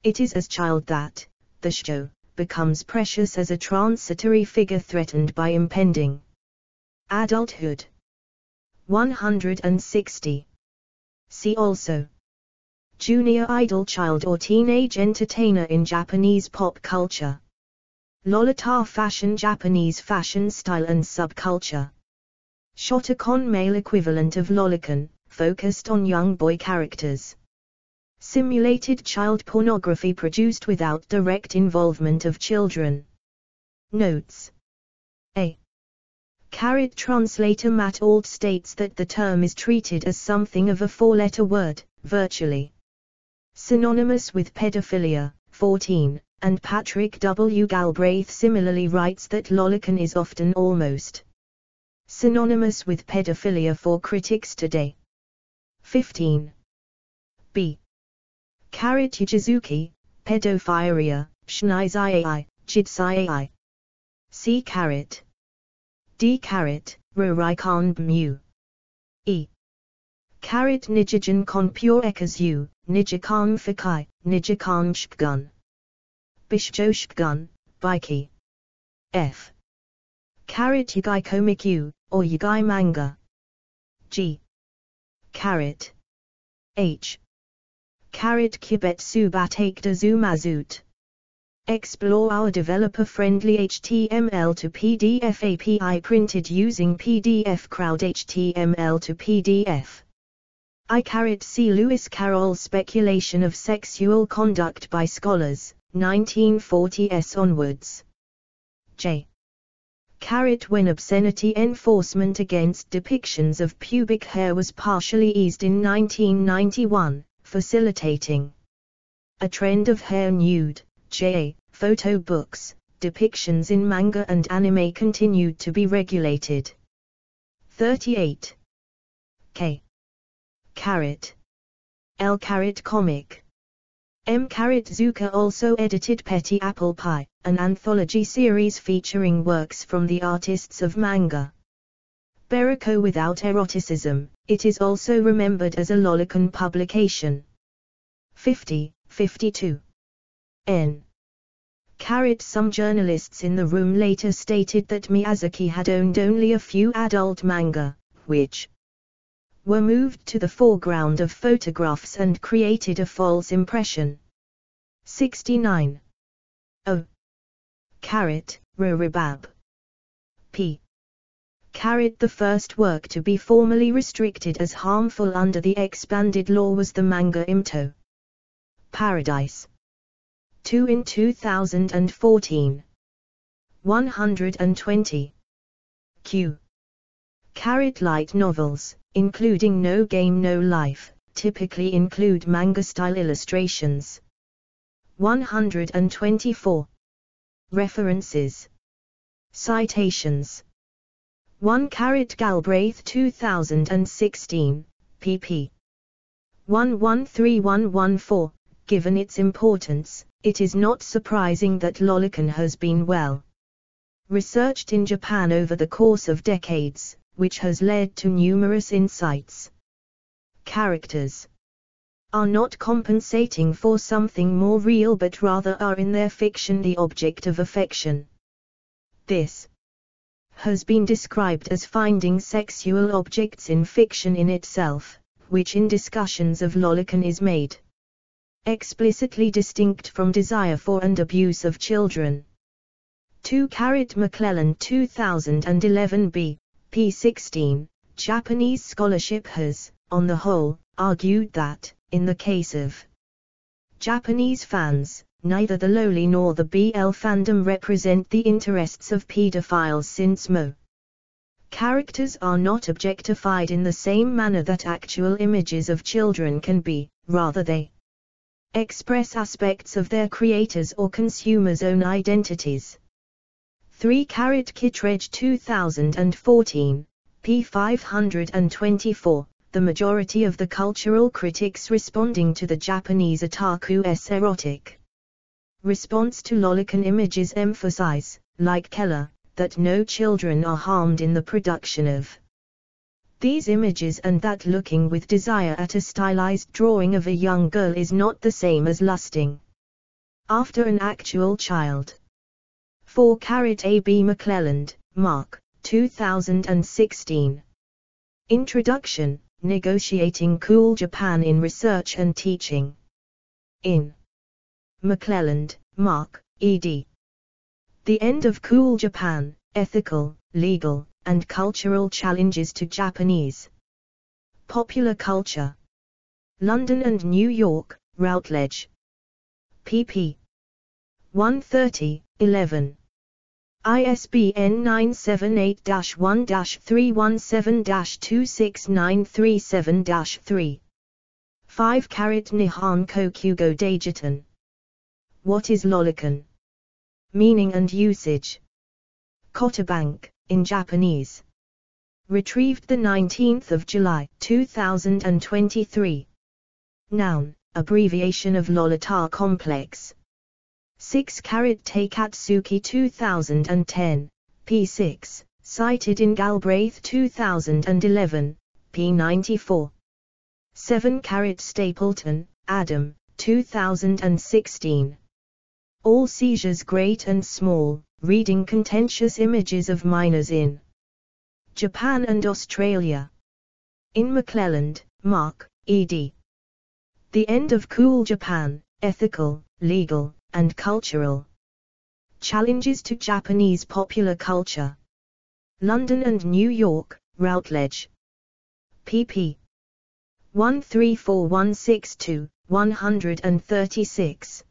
It is as child that, the show, becomes precious as a transitory figure threatened by impending adulthood. 160. See also Junior idol child or teenage entertainer in Japanese pop culture. Lolita fashion Japanese fashion style and subculture. Shotacon male equivalent of lolicon, focused on young boy characters simulated child pornography produced without direct involvement of children. Notes A. Carrot translator Matt Alt states that the term is treated as something of a four-letter word, virtually synonymous with pedophilia, 14, and Patrick W. Galbraith similarly writes that lolicon is often almost synonymous with pedophilia for critics today. 15. B. Carrot Yujizuki, Pedophilia, Shinizai, Jidsai. C. Carrot. D. Carrot, Ruraikan Mu. E. Carrot Nijijan Kon Pure Ekazu, Nijikan Fakai, Nijikan Shkgun. Bishjo Shkgun, Baiki. F. Carrot Yigai Komikyu, or Yigai Manga. G. Carrot. H. Carrot Kibetsu Batakda Zumazut. Explore our developer-friendly HTML to PDF API printed using PDF Crowd HTML to PDF. I carrot C. Lewis Carroll's Speculation of Sexual Conduct by Scholars, 1940s onwards. J. Carrot when obscenity enforcement against depictions of pubic hair was partially eased in 1991, facilitating a trend of hair nude, J. Photo books, depictions in manga and anime continued to be regulated. 38. K. Carrot. L. Carrot Comic. M. Carrot Zuka also edited Petit Apple Pie, an anthology series featuring works from the artists of manga. Bereko without eroticism, it is also remembered as a lolicon publication. 50, 52. N. Carrot Some journalists in the room later stated that Miyazaki had owned only a few adult manga, which were moved to the foreground of photographs and created a false impression. 69. O. Carrot, Ruribab. P. Carrot The first work to be formally restricted as harmful under the expanded law was the manga Imto. Paradise. 2 in 2014. 120. Q. Carrot light novels, including No Game No Life, typically include manga-style illustrations. 124. References. Citations. 1 Carrot Galbraith 2016, pp. 113114. Given its importance, it is not surprising that lolicon has been well researched in Japan over the course of decades, which has led to numerous insights. Characters are not compensating for something more real but rather are in their fiction the object of affection. This has been described as finding sexual objects in fiction in itself, which in discussions of lolicon is made explicitly distinct from desire for and abuse of children. 2 Carrot McLelland 2011 b. p. 16, Japanese scholarship has, on the whole, argued that, in the case of Japanese fans, neither the lowly nor the BL fandom represent the interests of pedophiles since Mo. Characters are not objectified in the same manner that actual images of children can be, rather they express aspects of their creators or consumers' own identities. 3 Carat Kittredge 2014, p. 524 the majority of the cultural critics responding to the Japanese otaku's erotic response to lolicon images emphasize, like Keller, that no children are harmed in the production of these images and that looking with desire at a stylized drawing of a young girl is not the same as lusting after an actual child. 4 Carat A. B. McLelland, Mark, 2016. Introduction Negotiating Cool Japan in Research and Teaching. In McLelland, Mark, ed. The End of Cool Japan, Ethical, Legal, and Cultural Challenges to Japanese Popular Culture. London and New York, Routledge. pp. 130, 11. ISBN 978-1-317-26937-3. 5 Carat Nihon Kokugo Daijiten. What is lolicon? Meaning and usage. Kotobank, in Japanese. Retrieved the 19th of July, 2023. Noun, abbreviation of Lolita complex. 6 Carat Takatsuki 2010, p6, cited in Galbraith 2011, p94. 7 Carat Stapleton, Adam, 2016. All seizures great and small, reading contentious images of minors in Japan and Australia. In McLelland, Mark, ed. The End of Cool Japan, Ethical, Legal, and cultural challenges to Japanese popular culture. London and New York, Routledge. pp. 134162, 136.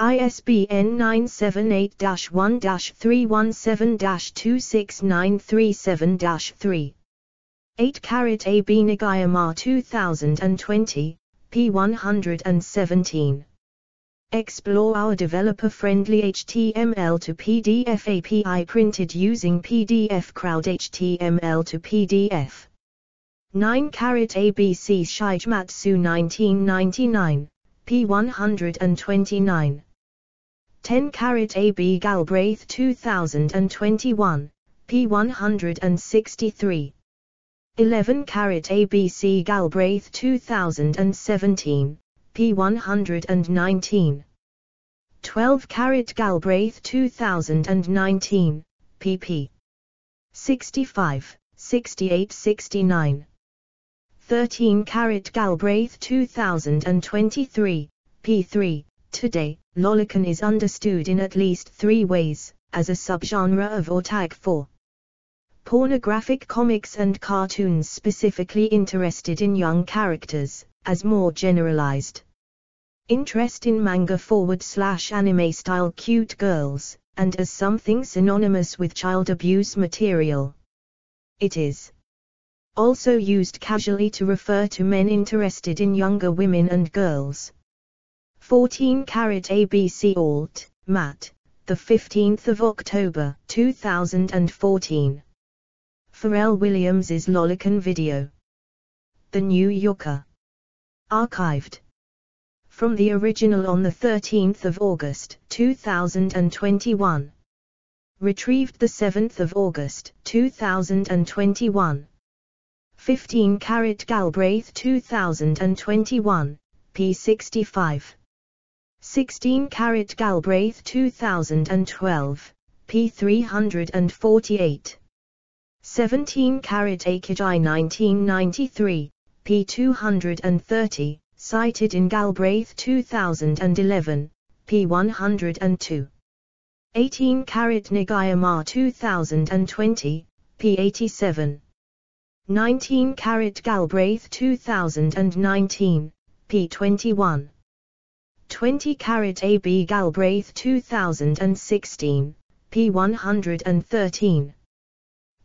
ISBN 978-1-317-26937-3. 8 Carat A. B. Nagayama 2020, p. 117. Explore our developer-friendly HTML to PDF API printed using PDF Crowd HTML to PDF. 9 Carat ABC Shigematsu 1999, P129. 10 Carat AB Galbraith 2021, P163. 11 Carat ABC Galbraith 2017, P119. 12 Carat Galbraith 2019, pp. 65, 68 69. 13 Carat Galbraith 2023, p3. Today, lolicon is understood in at least three ways, as a subgenre of otaku. Pornographic comics and cartoons specifically interested in young characters, as more generalized. Interest in manga forward slash anime style cute girls, and as something synonymous with child abuse material. It is also used casually to refer to men interested in younger women and girls. 14 Carat ABC Alt, Matt, the 15th of October, 2014. Pharrell Williams' Lolicon video. The New Yorker. Archived. From the original on 13 August 2021. Retrieved 7 August 2021. 15 Carat Galbraith 2021, p65. 16 Carat Galbraith 2012, p348. 17 Carat Akagi 1993, p230, cited in Galbraith 2011, p102. 18 Carat Nagayama 2020, p87. 19 Carat Galbraith 2019, p21. 20 carat AB Galbraith 2016, P113.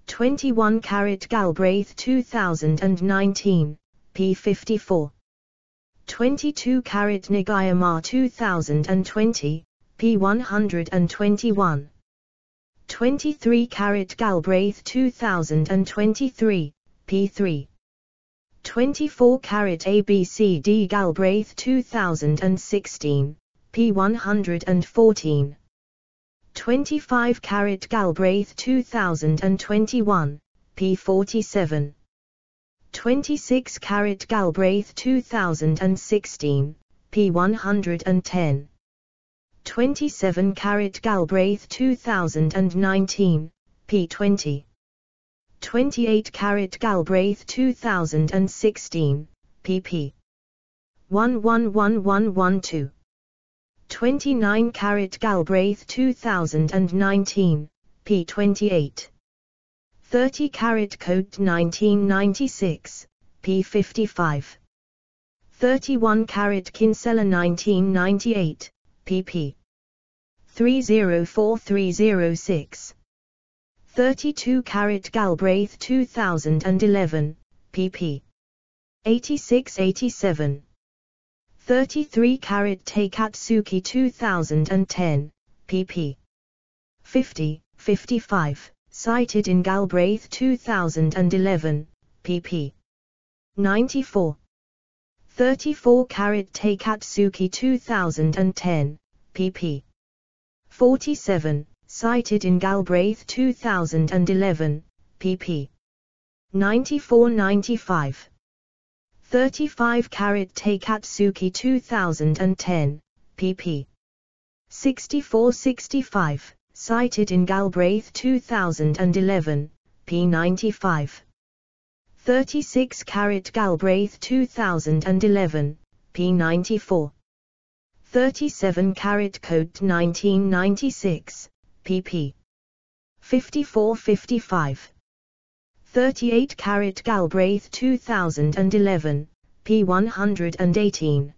21 carat Galbraith 2019, P54. 22 carat Nagayama 2020, P121. 23 carat Galbraith 2023, P3. 24 carat ABCD Galbraith 2016, P114. 25 carat Galbraith 2021, P47. 26 carat Galbraith 2016, P110. 27 carat Galbraith 2019, P20. 28 carat Galbraith 2016, pp. 111112. 29 carat Galbraith 2019, p28. 30 carat Code 1996, p55. 31 carat Kinsella 1998, pp. 304306. 32 carat Galbraith 2011, pp. 86-87. 33 carat Takatsuki 2010, pp. 50, 55, cited in Galbraith 2011, pp. 94. 34 carat Takatsuki 2010, pp. 47, cited in Galbraith 2011, pp. 94-95. 35 carat Takatsuki 2010, pp. 64-65, cited in Galbraith 2011, p. 95. 36 carat Galbraith 2011, p. 94. 37 carat Code 1996, pp. 54-55. 38 carat Galbraith 2011, p118.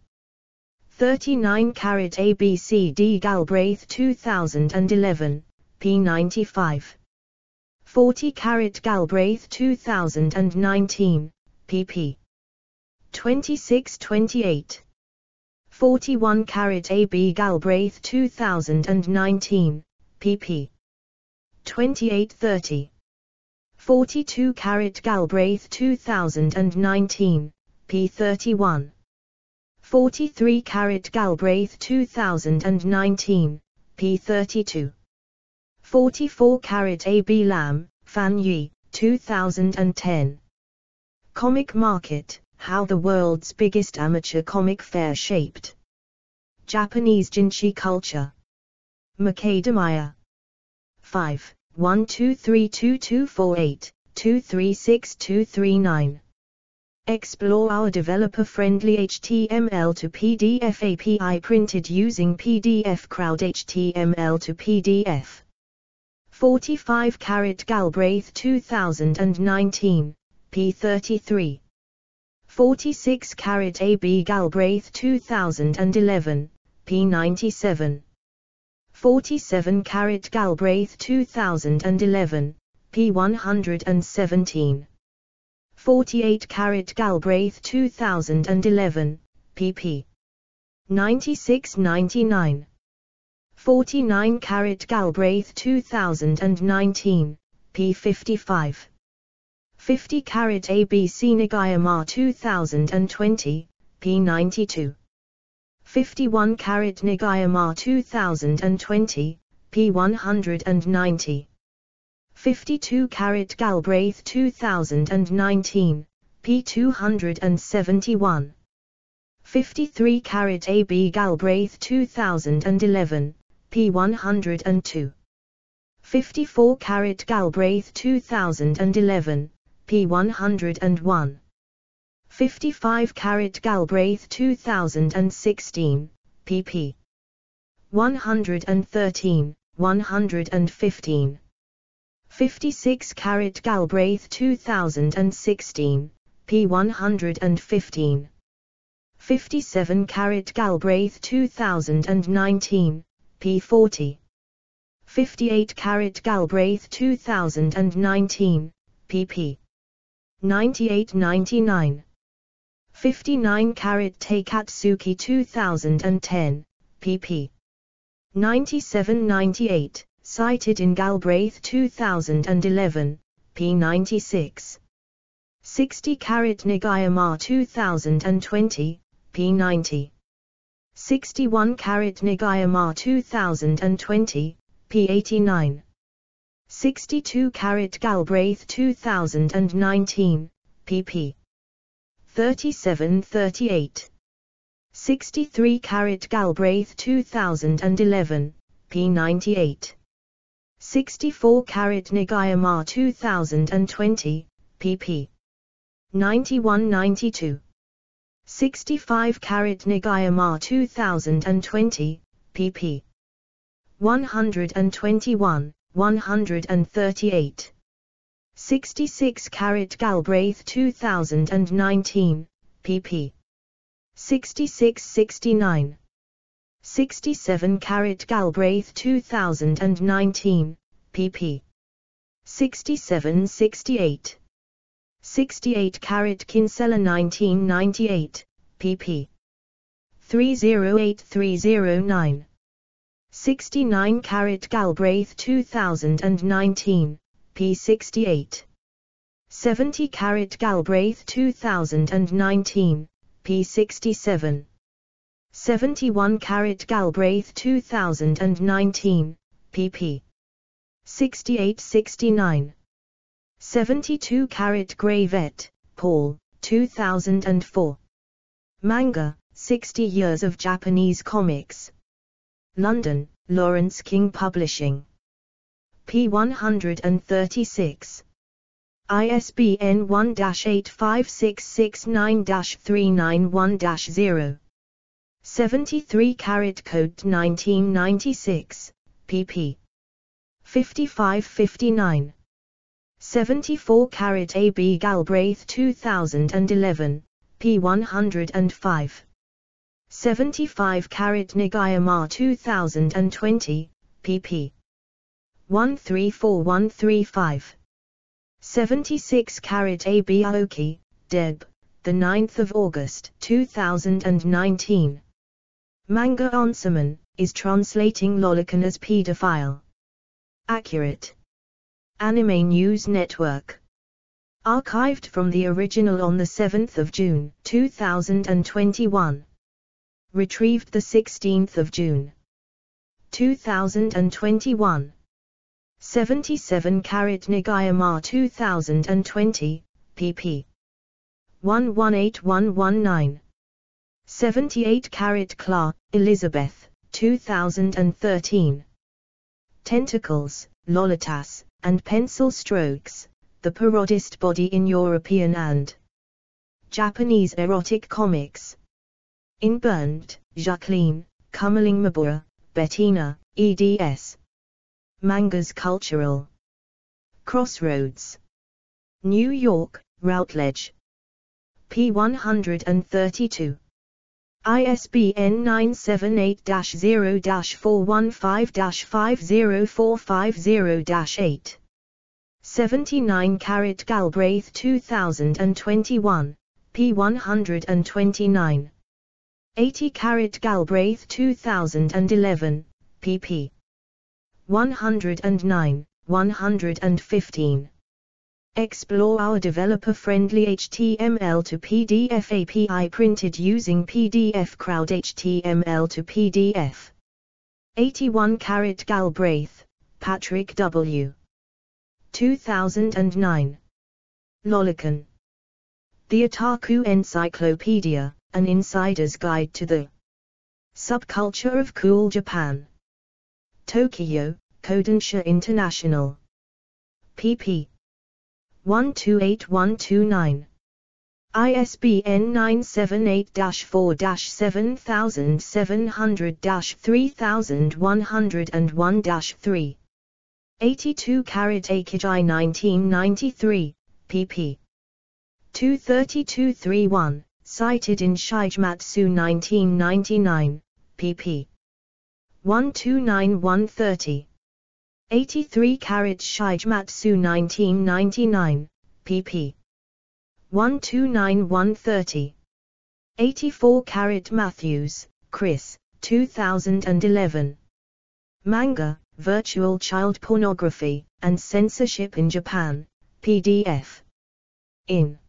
39 carat ABCD Galbraith 2011, p95. 40 carat Galbraith 2019, pp. 26-28. 41 carat AB Galbraith 2019, pp. 28-30. 42 carat Galbraith 2019, p31. 43 carat Galbraith 2019, p32. 44 carat AB Lam, Fan Yi, 2010. Comic Market, How the World's Biggest Amateur Comic Fair Shaped. Japanese Jinchi Culture. Mechademia. 5, 1 2 3 2 2 4 8, 2 3 6 2 3 9. Explore our developer-friendly HTML to PDF API printed using PDF Crowd HTML to PDF. 45 carat Galbraith 2019, P33. 46 carat AB Galbraith 2011, P97. 47 carat Galbraith 2011, P117. 48 carat Galbraith 2011, pp. 96-99. 49 carat Galbraith 2019, p55. 50 carat ABC Nagayama 2020, p92. 51 carat Nagayama 2020, p190. 52 carat Galbraith 2019, p271. 53 carat AB Galbraith 2011, p102. 54 carat Galbraith 2011, p101. 55 carat Galbraith 2016, pp. 113, 115. 56 carat Galbraith 2016, p115. 57 carat Galbraith 2019, p40. 58 carat Galbraith 2019, pp. 98-99. 59 carat Takatsuki 2010, pp. 97-98, cited in Galbraith 2011, p 96. 60 carat Nagayama 2020, p 90. 61 carat Nagayama 2020, p 89. 62 carat Galbraith 2019, pp. 37-38. 63 carat Galbraith 2011, p 98. 64 carat Nagayama 2020, pp. 91-92. 65 carat Nagayama 2020, pp. 121, 138. 66 carat Galbraith 2019, pp. 66-69. 67 carat Galbraith 2019, pp. 67-68. 68 carat Kinsella 1998, pp. 308309. 69 carat Galbraith 2019, p68. 70 carat Galbraith 2019, p67. 71 carat Galbraith 2019, pp. 68-69. 72 carat Gravett, Paul, 2004. Manga, 60 Years of Japanese Comics. London, Laurence King Publishing. P. 136. ISBN 1-85669-391-0. 73 carat code 1996, pp. 55-59. 74 carat AB Galbraith 2011, p 105. 75 carat Nagayama 2020, pp. 134135. 76 carat AB Aoki, Deb, the 9th of August 2019. Manga Answerman, is translating Lolicon as pedophile. Accurate. Anime News Network. Archived from the original on the 7th of June 2021. Retrieved the 16th of June 2021. 77 carat Nagayama 2020, pp. 118119. 78 carat Kla, Elizabeth, 2013. Tentacles, Lolitas, and Pencil Strokes, the parodist body in European and Japanese erotic comics. In Berndt, Jacqueline, Kümmerling-Meibauer, Bettina, eds. Mangas Cultural. Crossroads. New York, Routledge. p. 132. ISBN 978-0-415-50450-8. 79 carat Galbraith 2021, p. 129. 80 carat Galbraith 2011, pp. 109, 115. Explore our developer-friendly HTML to PDF API printed using PDF Crowd HTML to PDF. 81 carat Galbraith, Patrick W. 2009. Lolicon. The Otaku Encyclopedia, an insider's guide to the subculture of cool Japan. Tokyo, Kodansha International. pp. 128129. ISBN 978-4-7700-3101-3. 82 carat Akagi 1993, pp. 23231, cited in Shigematsu 1999, pp. 129-130. 83 carat Shigematsu 1999, pp. 129-130. 84 carat Matthews, Chris, 2011. Manga, Virtual Child Pornography, and Censorship in Japan, PDF. In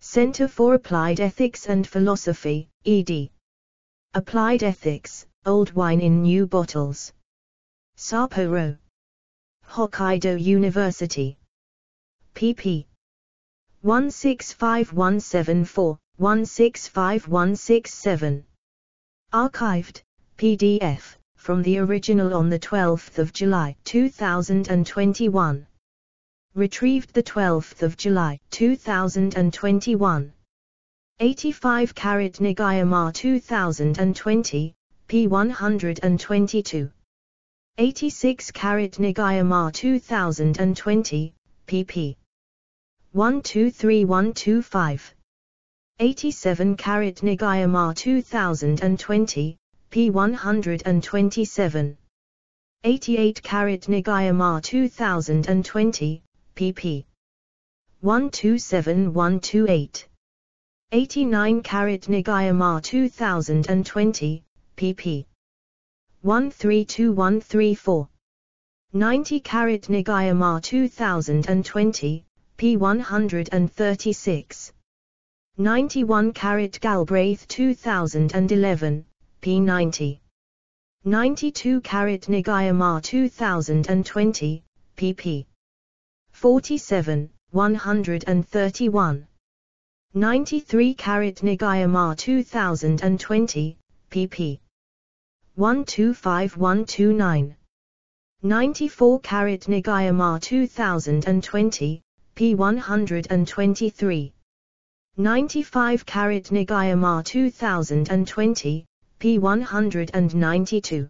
Center for Applied Ethics and Philosophy, ed. Applied Ethics, Old Wine in New Bottles. Sapporo. Hokkaido University. pp. 165174, 165167. Archived, PDF, from the original on 12 July 2021. Retrieved 12 July 2021. 85 carat Nagayama 2020, p 122. 86 carat Nagayama 2020, pp. 123125. 87 carat Nagayama 2020, p 127. 88 carat Nagayama 2020, pp. 127128. 89 carat Nagayama 2020, pp. 132134. 90 carat Nagayama 2020, p 136. 91 carat Galbraith 2011, p 90. 92 carat Nagayama 2020, pp. 47, 131. 93 carat Nagayama 2020, pp. 125129. 94 carat Nagayama 2020, p 123. 95 carat Nagayama 2020, p 192.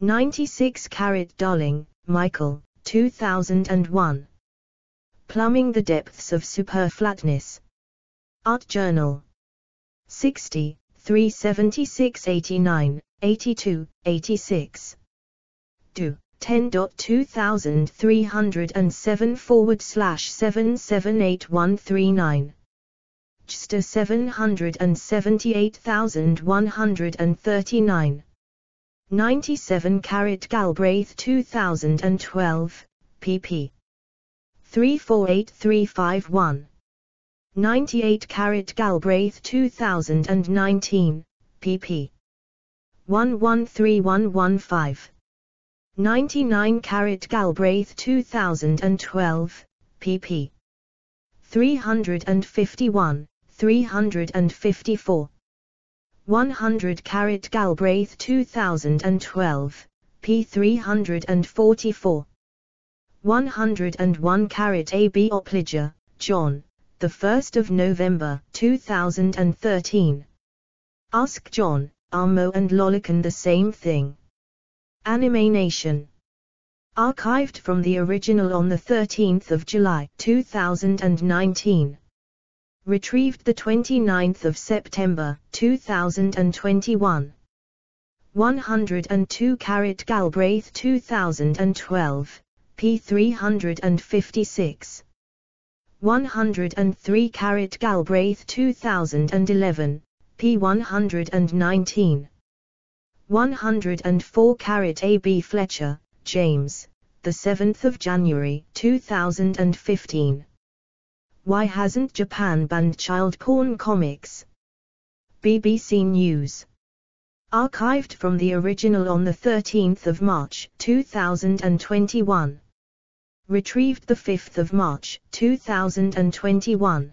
96 carat Darling, Michael, 2001. Plumbing the Depths of Superflatness. Art Journal. 60, 376 89, 82, 86. Do. 10.2307 forward slash 778139. JSTOR 778139. 97 carat Galbraith 2012, pp. 348351. 98 carat Galbraith 2019, pp. 113115. 99 carat Galbraith 2012, pp. 351, 354. 100 carat Galbraith 2012, p 344. 101 carat AB Oppliger, John, the 1st of November 2013. Ask John, Armo and Lolicon the same thing. Anime Nation. Archived from the original on the 13th of July 2019. Retrieved the 29th of September 2021. 102 carat Galbraith 2012, p 356. 103 carat Galbraith 2011, p 119. 104 carat A.B. Fletcher, James, the 7th of January 2015. Why hasn't Japan banned child porn comics? BBC News. Archived from the original on the 13th of March 2021. Retrieved the 5th of March 2021.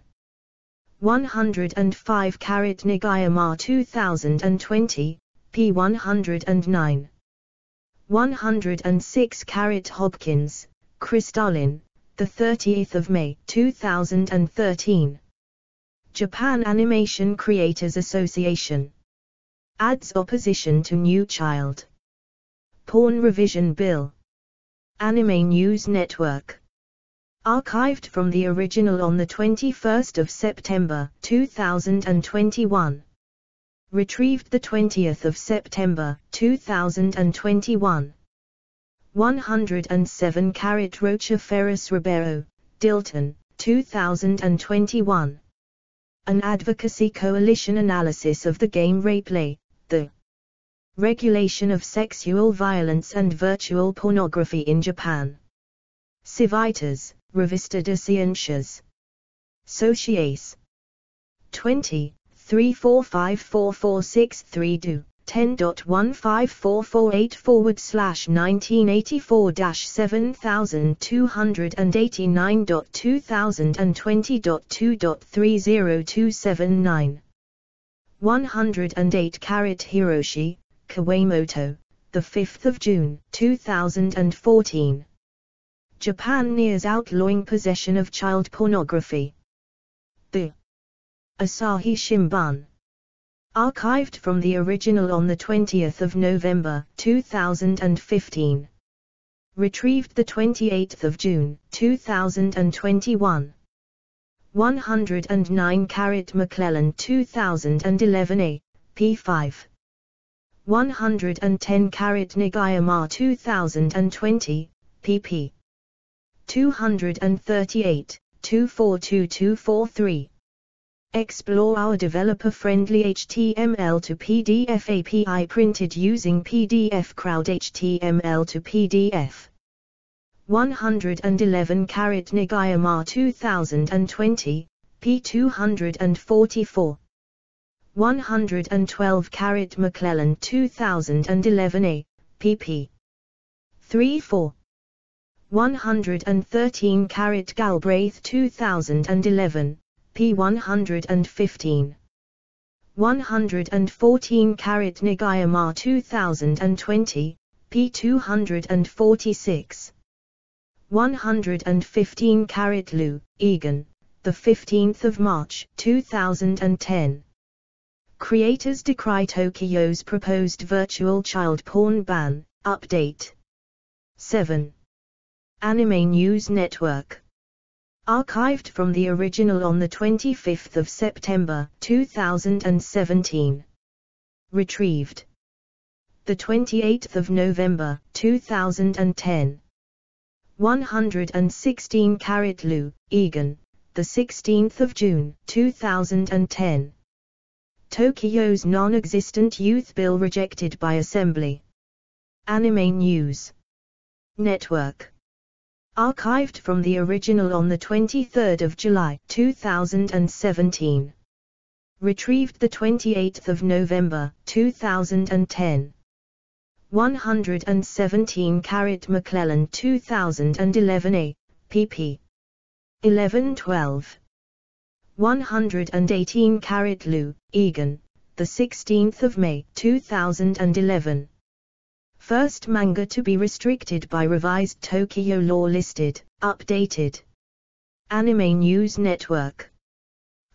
105 carat Nagayama 2020, p 109. 106 carat Hodgkins, Crystalyn, the 30th of May 2013. Japan Animation Creators Association adds opposition to new child porn revision bill. Anime News Network Archived from the original on the 21st of September 2021. Retrieved the 20th of September 2021. 107 carat Rocha Ferris Ribeiro, Dilton, 2021. An advocacy coalition analysis of the game RapeLay, the regulation of sexual violence and virtual pornography in Japan. Civitas, Revista de Ciencias. Sociais. 20, 34544632, 10.15448 forward slash 1984 7289.2020.2.3027 108 carat Hiroshi, Kawamoto, the 5th of June, 2014. Japan nears outlawing possession of child pornography. The Asahi Shimbun. Archived from the original on the 20th of November, 2015. Retrieved the 28th of June, 2021. 109 carat McLelland 2011 A, P5. 110 carat Nagayama 2020, pp. 238, 242243. Explore our developer-friendly HTML to PDF API printed using PDF Crowd HTML to PDF. 111 carat Nagayama 2020, P244. 112 carat McLelland 2011 A, pp. 34. 113 carat Galbraith 2011, p 115. 114 carat Nagayama 2020, p 246. 115 carat Loo, Egan, the 15th of March 2010. Creators decry Tokyo's proposed virtual child porn ban, update. 7. Anime News Network. Archived from the original on the 25th of September 2017. Retrieved. The 28th of November 2010. 116 carat Loo, Egan, the 16th of June 2010. Tokyo's non-existent youth bill rejected by Assembly. Anime News Network. Archived from the original on the 23rd of July 2017. Retrieved the 28th of November 2010. 117 carat McLelland 2011 A, pp. 1112. 118 carat Loo, Egan, the 16th of May 2011. First manga to be restricted by revised Tokyo law listed, updated. Anime News Network.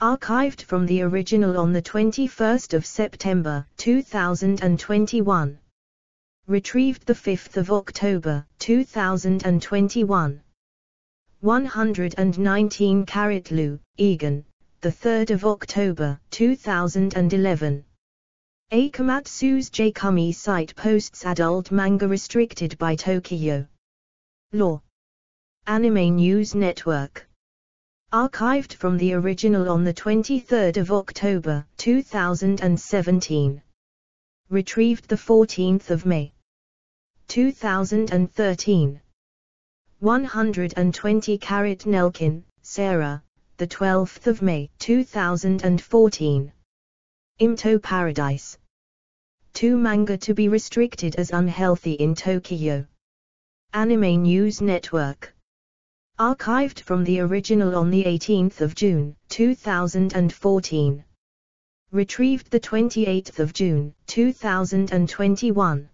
Archived from the original on the 21st of September 2021. Retrieved the 5th of October 2021. 119 carat Loo, Egan, the 3rd of October 2011. Akamatsu's J-Comi site posts adult manga restricted by Tokyo Law. Anime News Network. Archived from the original on the 23rd of October 2017. Retrieved the 14th of May 2013. 120 carat Nelkin, Sarah, the 12th of May 2014. Imouto Paradise. Two manga to be restricted as unhealthy in Tokyo. Anime News Network. Archived from the original on the 18th of June 2014. Retrieved the 28th of June 2021.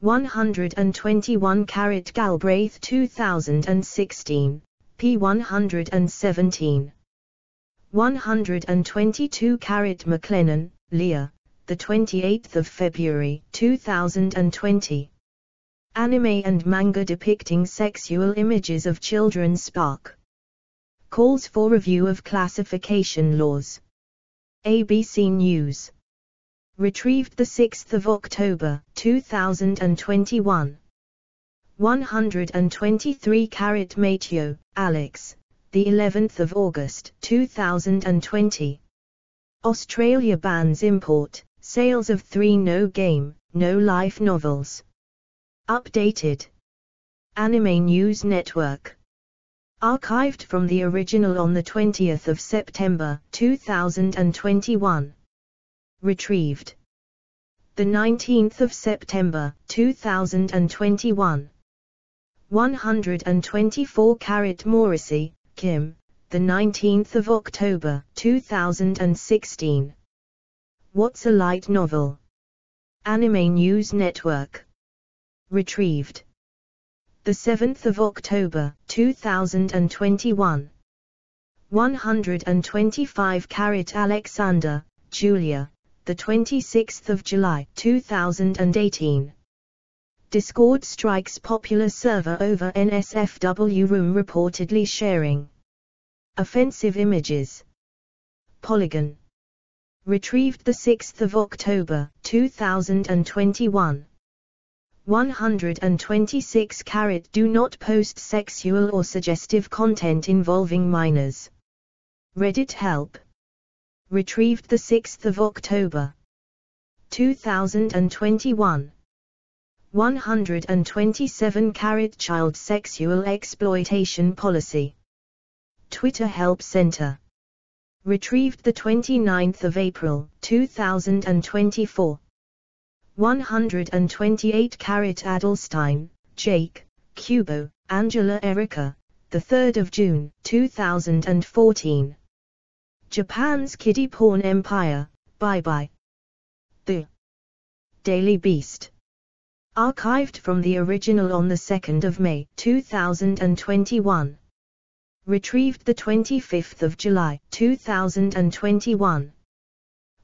121 carat Galbraith 2016, p 117. 122 carat McLennan, Leah, the 28th of February 2020. Anime and manga depicting sexual images of children spark. Calls for review of classification laws. ABC News. Retrieved 6 October 2021. 123 Carat Mateo, Alex, the 11th of August 2020. Australia bans import, sales of 3 no game, no life novels. Updated. Anime News Network. Archived from the original on the 20th of September 2021. Retrieved. The 19th of September 2021. 124 Carat Morrissey, Kim, the 19th of October 2016. What's a light novel? Anime News Network. Retrieved. The 7th of October 2021. 125 Carat Alexander, Julia, the 26th of July 2018. Discord strikes popular server over NSFW room reportedly sharing offensive images. Polygon retrieved the 6th of October 2021. 126 Carat Do not post sexual or suggestive content involving minors. Reddit help retrieved the 6th of October 2021 127 Carat child sexual exploitation policy Twitter Help Center retrieved the 29th of April 2024 128 Carat Adelstein Jake Kubo Angela Erica the 3rd of June 2014 Japan's kiddie porn empire, bye bye. The Daily Beast. Archived from the original on the 2nd of May 2021. Retrieved the 25th of July 2021.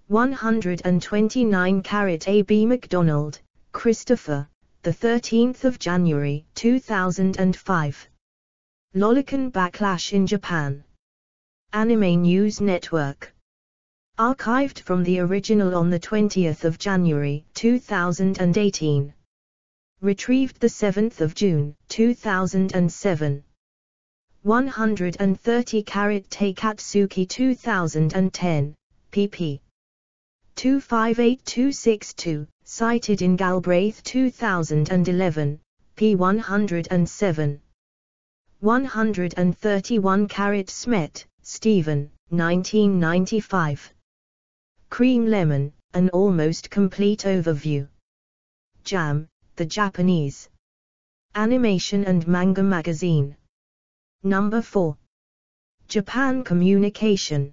129 Carat A.B. McDonald, Christopher, the 13th of January 2005. Lolicon backlash in Japan. Anime News Network. Archived from the original on the 20th of January 2018. Retrieved the 7th of June 2007. 130 Carat Takatsuki 2010, pp. 258262, cited in Galbraith 2011, p. 107. 131 Carat Smet, Stephen, 1995. Cream Lemon, an almost complete overview. Jam, the Japanese. Animation and Manga Magazine. Number 4. Japan Communication.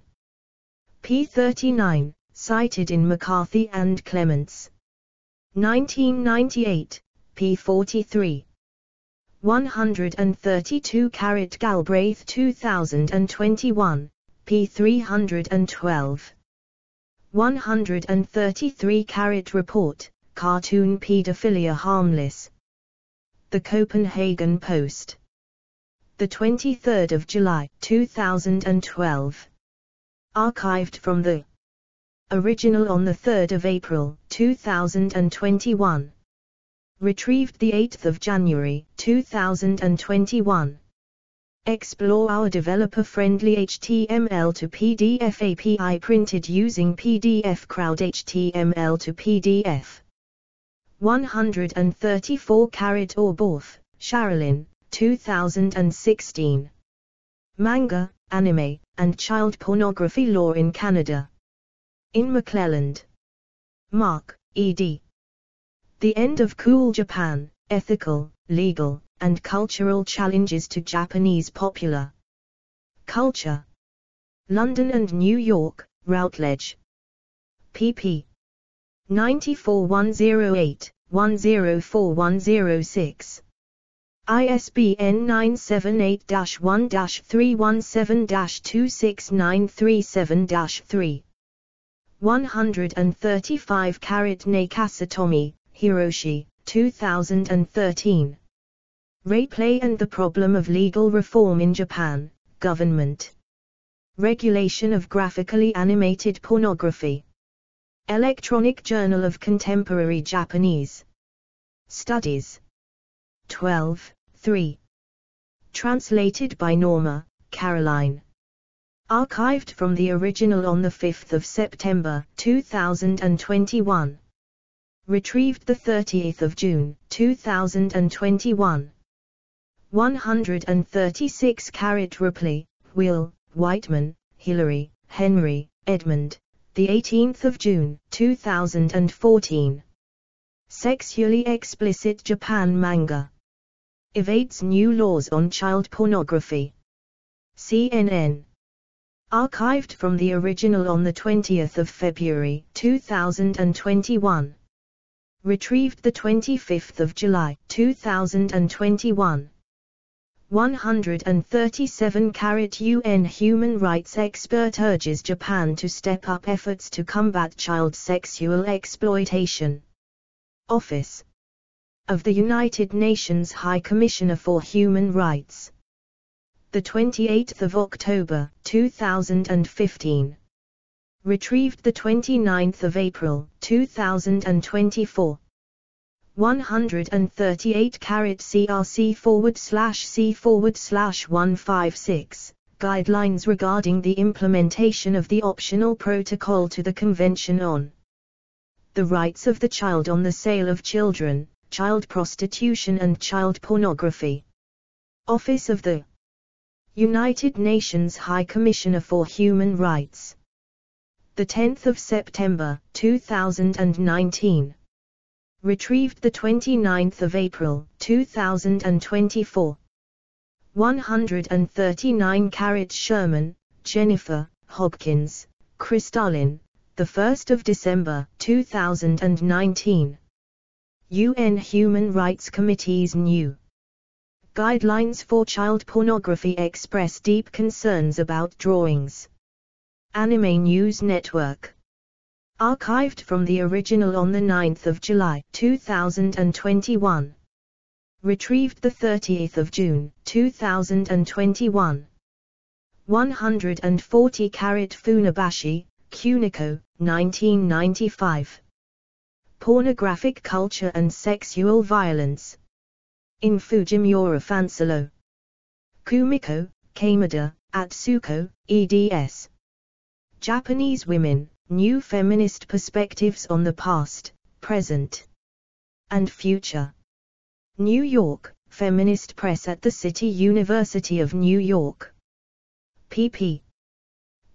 P39, cited in McCarthy and Clements. 1998, P43. 132 Carat Galbraith 2021, p. 312. 133 Carat Report, Cartoon Pedophilia Harmless. The Copenhagen Post. The 23rd of July 2012. Archived from the original on the 3rd of April 2021 retrieved the 8th of January 2021. Explore our developer-friendly HTML to PDF API printed using PDF Crowd HTML to PDF. 134 Carat Orbaugh, Sharalyn, 2016. Manga, anime, and child pornography law in Canada. In McLelland. Mark, ed. The End of Cool Japan, Ethical, Legal, and Cultural Challenges to Japanese Popular Culture. London and New York, Routledge. pp. 94108, 104106. ISBN 978-1-317-26937-3. 135 Carat Nakasatomi, Hiroshi, 2013. RapeLay and the Problem of Legal Reform in Japan, Government. Regulation of Graphically Animated Pornography. Electronic Journal of Contemporary Japanese Studies. 12, 3. Translated by Norma, Caroline. Archived from the original on 5 September 2021. Retrieved 30 June 2021. 136 Carat Ripley, Will, Whiteman, Hilary, Henry, Edmund, the 18th of June 2014. Sexually explicit Japan manga. Evades new laws on child pornography. CNN. Archived from the original on the 20th of February 2021. Retrieved the 25th of July 2021. 137 Carat UN human rights expert urges Japan to step up efforts to combat child sexual exploitation. Office of the United Nations High Commissioner for Human Rights. The 28th of October, 2015. Retrieved the 29th of April, 2024. 138 carat CRC forward slash C forward slash 156 Guidelines regarding the implementation of the optional protocol to the Convention on the Rights of the Child on the Sale of Children, child prostitution and child pornography. Office of the United Nations High Commissioner for Human Rights. The 10th of September, 2019. Retrieved the 29th of April, 2024. 139 Carat Sherman, Jennifer, Hodgkins, Crystalyn, the 1st of December, 2019. UN Human Rights Committee's new Guidelines for Child Pornography express deep concerns about drawings. Anime News Network. Archived from the original on the 9th of July 2021. Retrieved the 30th of June 2021. 140 Carat Funabashi, Kuniko, 1995 pornographic culture and sexual violence. In Fujimura Fanselow. Kumiko, Kamada, Atsuko, eds. Japanese Women, New Feminist Perspectives on the Past, Present, and Future. New York, Feminist Press at the City University of New York. pp.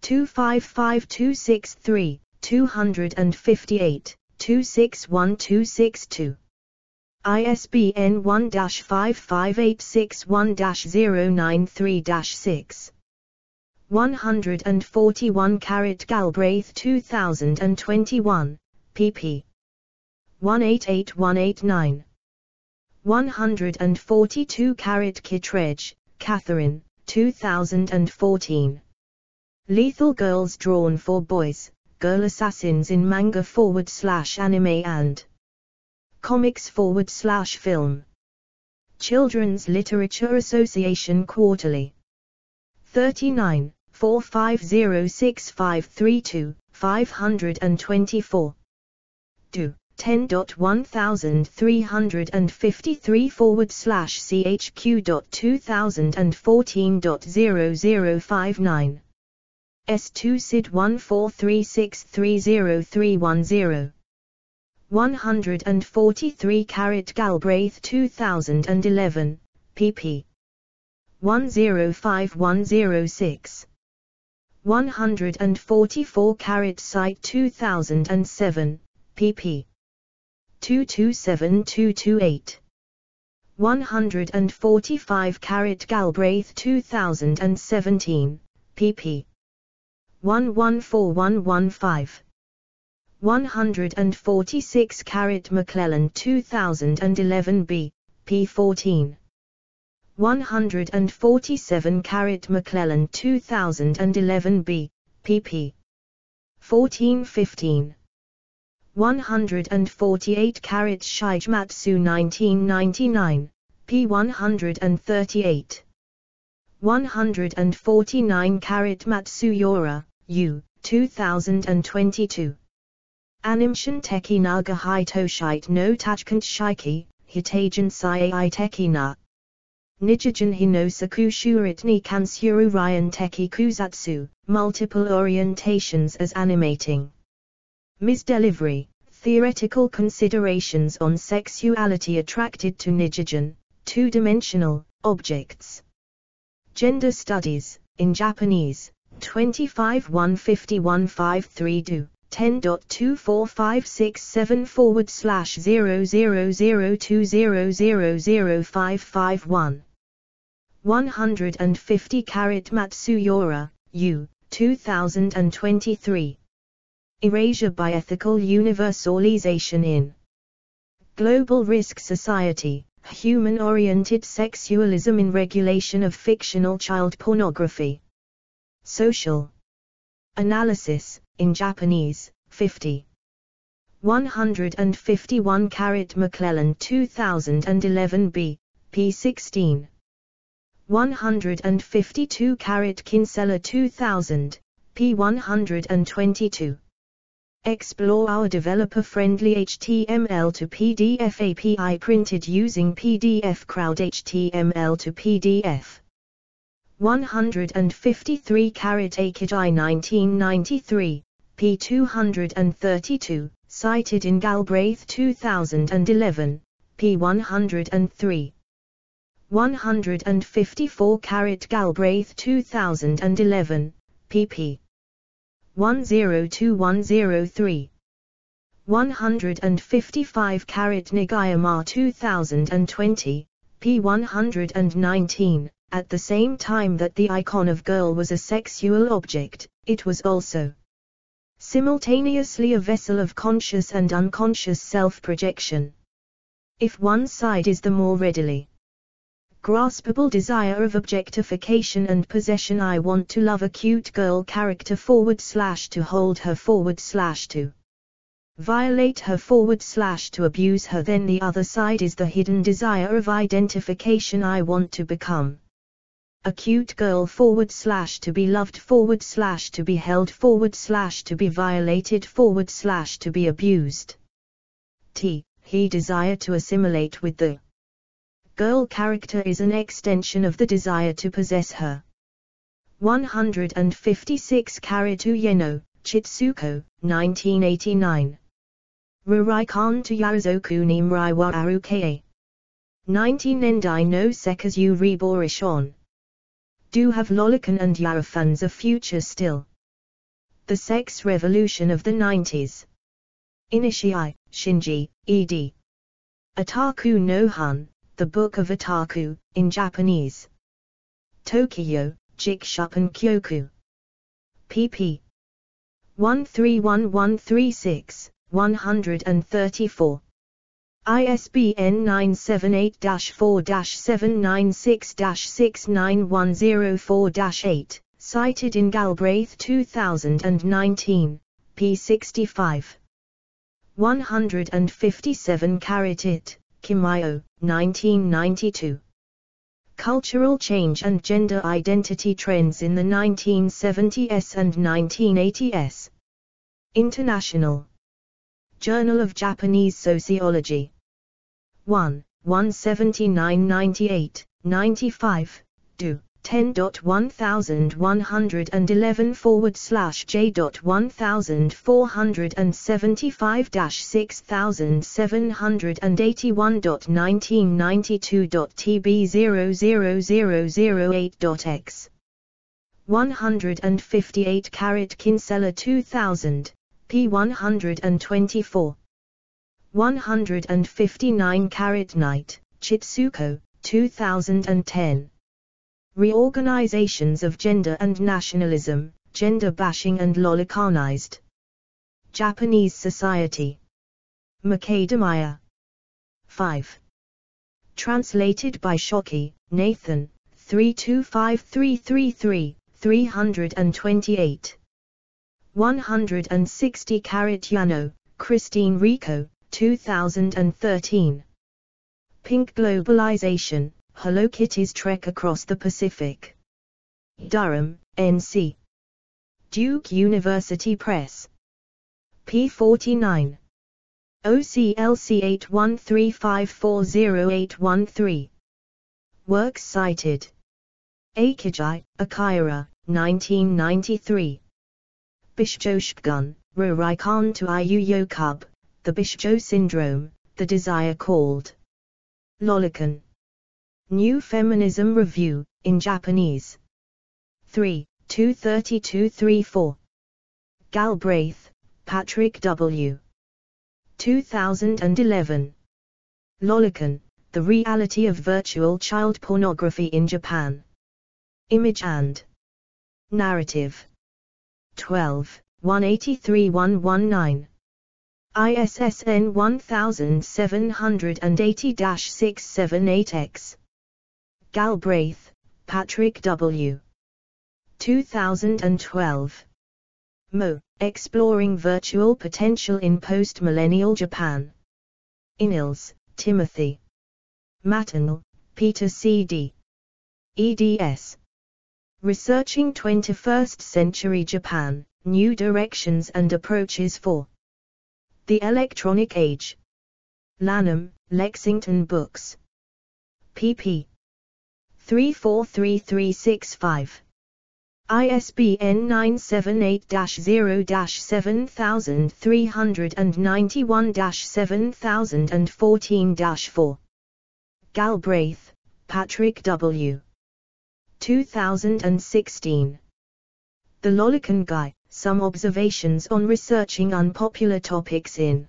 255263, 258. 261262. ISBN 1-55861-093-6. 141 Carat Galbraith 2021, pp. 188189. 142 Carat Kittredge, Catherine, 2014. Lethal Girls Drawn for Boys, girl assassins in manga forward slash anime and comics forward slash film. Children's Literature Association Quarterly. 39, 4506532524 524. Do, 10.1353 forward slash chq.2014.0059. S2 SID 1436303110. 143 Carat Galbraith 2011, pp. 105-106. 144 Carat Saito 2007, pp. 227228. 145 Carat Galbraith 2017, pp. 114115. 146 Carat McLelland 2011 B, P14. 147 Carat McLelland 2011 B, pp. 1415. 148 carat Shigematsu 1999, p 138. 149 carat Matsuura, U, 2022. Animshin teki naga hitoshite no tachkant shiki, hitajan sai teki na. Nijijan hinosaku shuritni kansuru ryan teki kuzatsu, multiple orientations as animating. Misdelivery, Theoretical Considerations on Sexuality Attracted to Nijigen, Two-Dimensional, Objects. Gender Studies, in Japanese, 25 151 532. 10.24567 forward slash 0002000551. 150 carat Matsuura, U, 2023. Erasure by Ethical Universalization in Global Risk Society, Human-Oriented Sexualism in Regulation of Fictional Child Pornography. Social Analysis, in Japanese, 50. 151 carat McLelland 2011 b, p16. 152 carat Kinsella 2000, p122. Explore our developer-friendly HTML to PDF API printed using PDF Crowd HTML to PDF. 153 carat Akagi 1993, p232, cited in Galbraith 2011, p103. 154 carat Galbraith 2011, pp. 102103. 155 carat Nagayama 2020, p119, at the same time that the icon of girl was a sexual object, it was also simultaneously a vessel of conscious and unconscious self-projection. If one side is the more readily graspable desire of objectification and possession I want to love a cute girl character forward slash to hold her forward slash to violate her forward slash to abuse her then the other side is the hidden desire of identification I want to become a cute girl forward slash to be loved forward slash to be held forward slash to be violated forward slash to be abused. T. He desire to assimilate with the girl character is an extension of the desire to possess her. 156 Karitu Ueno, Chizuko, 1989. Ruraikan to Yarazoku Nimrai wa Arukei. 19 Nendai no Sekazu Reborishon. Do have Lolicon and Yarafans a future still? The Sex Revolution of the 90s. Inishii, Shinji, ed. Otaku no Han, the Book of Otaku, in Japanese. Tokyo, Jikushuppen Kyoku. pp. 131136, 134. ISBN 978-4-796-69104-8, cited in Galbraith 2019, p. 65. 157 Carat Ito, Kimio, 1992. Cultural Change and Gender Identity Trends in the 1970s and 1980s. International. Journal of Japanese Sociology. 1, 17998, 95, do. 10.1111 forward slash j.1475 6781.1992.tb 00008.x 158 carat Kinsella 2000, p 124 159 carat Naito, Chizuko, 2010 Reorganizations of Gender and Nationalism, Gender Bashing and Lolikanized. Japanese Society. Mechademia. 5. Translated by Shockey, Nathan, 325333, 328. 160 Carat Christine Rico, 2013. Pink Globalization, Hello Kitty's Trek Across the Pacific. Durham, NC. Duke University Press. P49. OCLC 8135400813. Works cited. Akagi, Akira, 1993. Bishjoshpgun, Ruraikan to Iyu Yokub, The Bishoujo Syndrome, The Desire Called. Lolicon. New Feminism Review, in Japanese. 3, 232-34. Galbraith, Patrick W. 2011. Lolicon, The Reality of Virtual Child Pornography in Japan. Image and Narrative. 12, 183-119. ISSN 1780-678X. Galbraith, Patrick W. 2012. Moe, Exploring Virtual Potential in Post-Millennial Japan. Inils, Timothy. Matanle, Peter C.D. eds. Researching 21st Century Japan, New Directions and Approaches for the Electronic Age. Lanham, Lexington Books. pp. 343365. ISBN 978-0-7391-7014-4. Galbraith, Patrick W. 2016. The Lolicon Guy, Some Observations on Researching Unpopular Topics in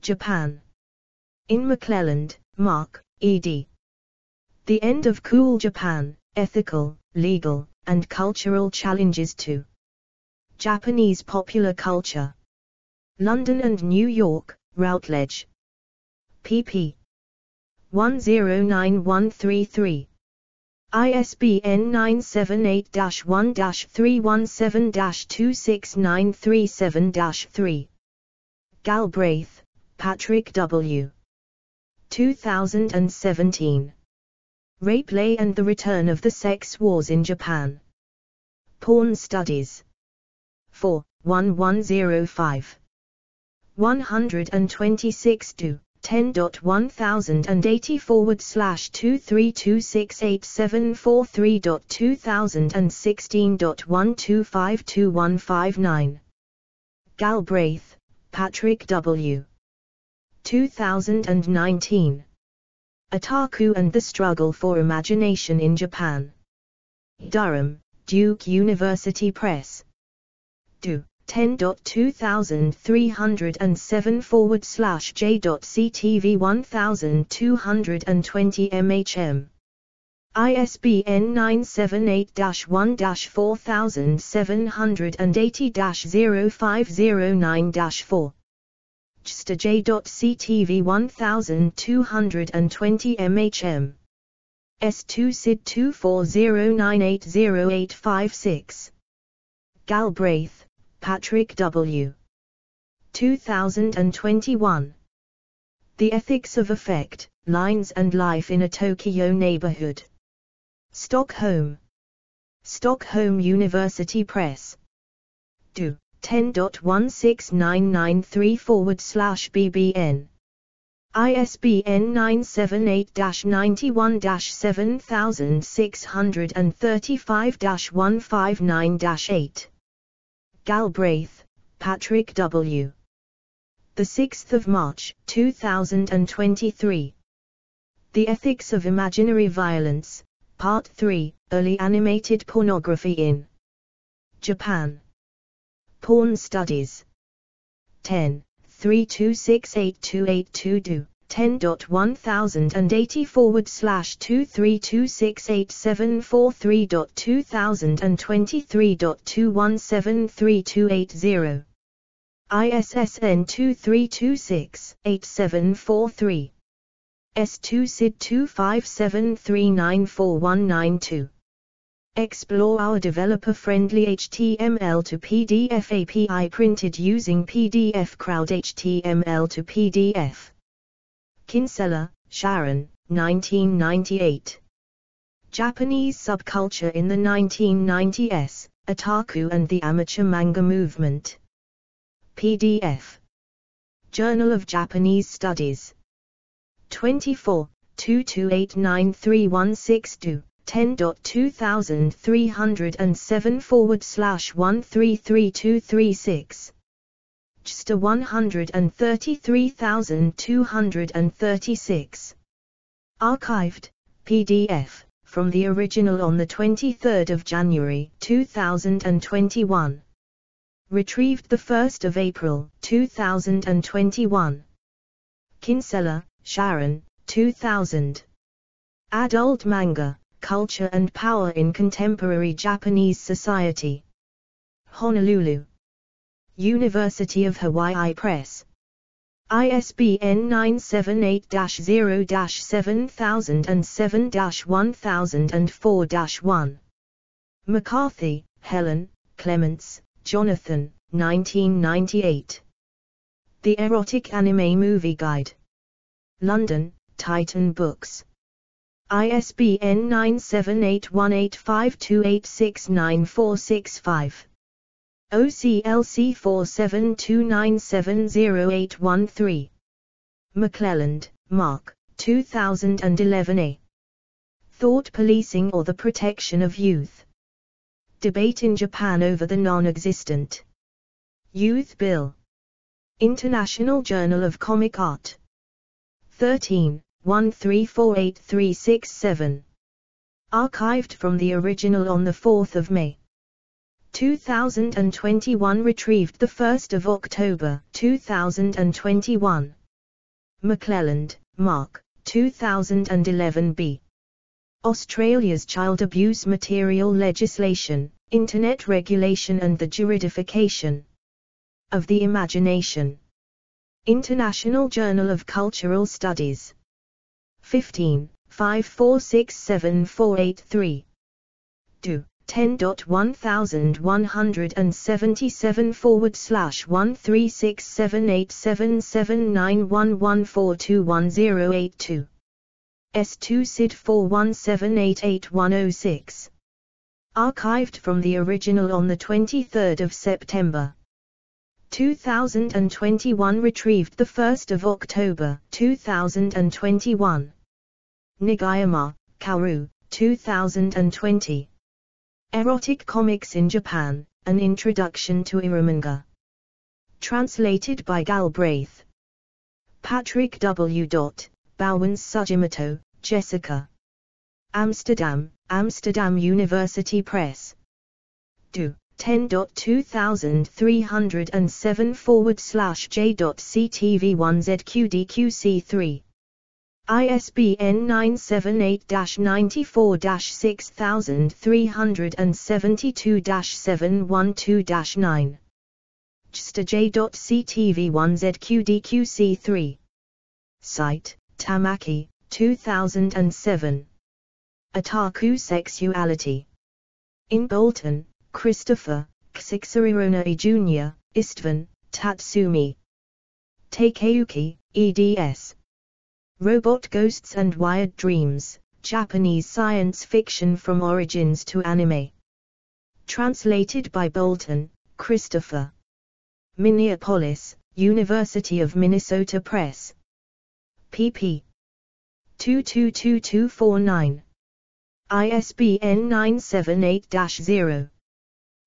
Japan. In McLelland, Mark, ed. The End of Cool Japan, Ethical, Legal, and Cultural Challenges to Japanese Popular Culture. London and New York, Routledge. pp. 109133. ISBN 978-1-317-26937-3. Galbraith, Patrick W. 2017. RapeLay and the Return of the Sex Wars in Japan. Porn Studies. 4, 1105. 126 to 10.1080 forward slash 2326874302016.12521559. Galbraith, Patrick W. 2019. Otaku and the Struggle for Imagination in Japan. Durham, Duke University Press. Do. 10.2307 forward slash j.ctv 1220 mm. ISBN 978-1-4780-0509-4. JSTJ.ctv 1220 MHM. S2 SID 240980856. Galbraith, Patrick W. 2021. The Ethics of Affect, Lines and Life in a Tokyo Neighborhood. Stockholm. Stockholm University Press. Do. 10.16993 forward slash BBN. ISBN 978-91-7635-159-8. Galbraith, Patrick W. The 6th of March, 2023. The Ethics of Imaginary Violence, Part 3, Early Animated Pornography in Japan. Porn Studies. 10, 32682822 do. 10.1080 forward slash 2326874302023.2173280. ISSN 2326-8743. S2 SID 257394192. Explore our developer-friendly HTML to PDF API printed using PDF Crowd HTML to PDF. Kinsella, Sharon, 1998. Japanese subculture in the 1990s, Otaku and the Amateur Manga Movement. PDF. Journal of Japanese Studies. 24, 22893162. 10.2307 forward slash 133236. Just a 133,236. Archived, PDF, from the original on the 23rd of January 2021. Retrieved the 1st of April 2021. Kinsella, Sharon, 2000. Adult Manga Culture and Power in Contemporary Japanese Society. Honolulu. University of Hawaii Press. ISBN 978-0-7007-1004-1. McCarthy, Helen, Clements, Jonathan, 1998. The Erotic Anime Movie Guide. London, Titan Books. ISBN 9781852869465. OCLC 4729708813. McLelland, Mark, 2011a. Thought Policing or the Protection of Youth. Debate in Japan over the non-existent Youth Bill. International Journal of Comic Art. 13. 1348367. Archived from the original on the 4th of May. 2021 retrieved the 1st of October 2021. McLelland, Mark, 2011b. Australia's child abuse material legislation, internet regulation and the juridification of the imagination. International Journal of Cultural Studies. 15, 5467483. Do, 10.1177 forward slash 13678779114218082. S2 SID 41788106. Archived from the original on the 23rd of September. 2021 retrieved the 1st of October 2021. Nagayama, Kaoru, 2020. Erotic Comics in Japan, An Introduction to Eromanga. Translated by Galbraith. Patrick W. Bauwens-Sugimoto, Jessica. Amsterdam, Amsterdam University Press. Do. 10.2307 forward slash j.ctv1zqdqc3. ISBN 978-94-6372-712-9. JSTJ.ctv1zqdqc3. Saito, Tamaki, 2007. Otaku Sexuality. In Bolton, Christopher, Csicsery-Ronay Jr., Istvan, Tatsumi. Takayuki, eds. Robot Ghosts and Wired Dreams, Japanese science fiction from origins to anime. Translated by Bolton, Christopher. Minneapolis, University of Minnesota Press. pp. 222249. ISBN 978-0.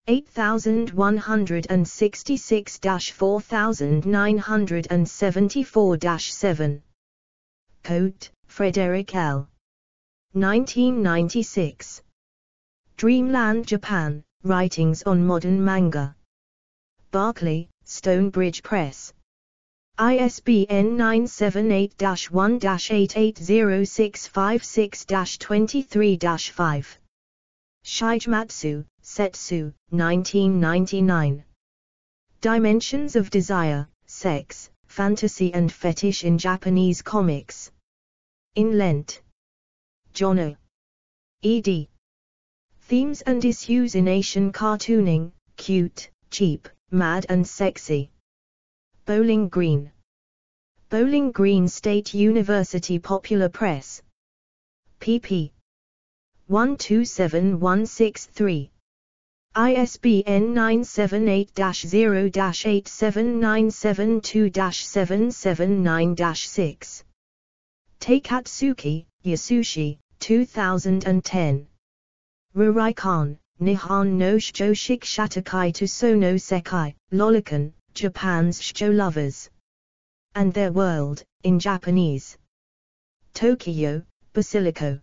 8166-4974-7. Schodt, Frederick L. 1996. Dreamland Japan, Writings on Modern Manga. Berkeley, Stonebridge Press. ISBN 978-1-880656-23-5. Shigematsu, Setsu, 1999. Dimensions of Desire, Sex, Fantasy and Fetish in Japanese Comics. In Lent. Jono. ed. Themes and issues in Asian cartooning, cute, cheap, mad and sexy. Bowling Green. Bowling Green State University Popular Press. pp. 127163. ISBN 978-0-87972-779-6. Takatsuki, Yasushi, 2010. Rorikon, Nihon no Shoujo Shatakai to Sono Sekai, Lolicon, Japan's Shoujo Lovers. And Their World, in Japanese. Tokyo, Basilico.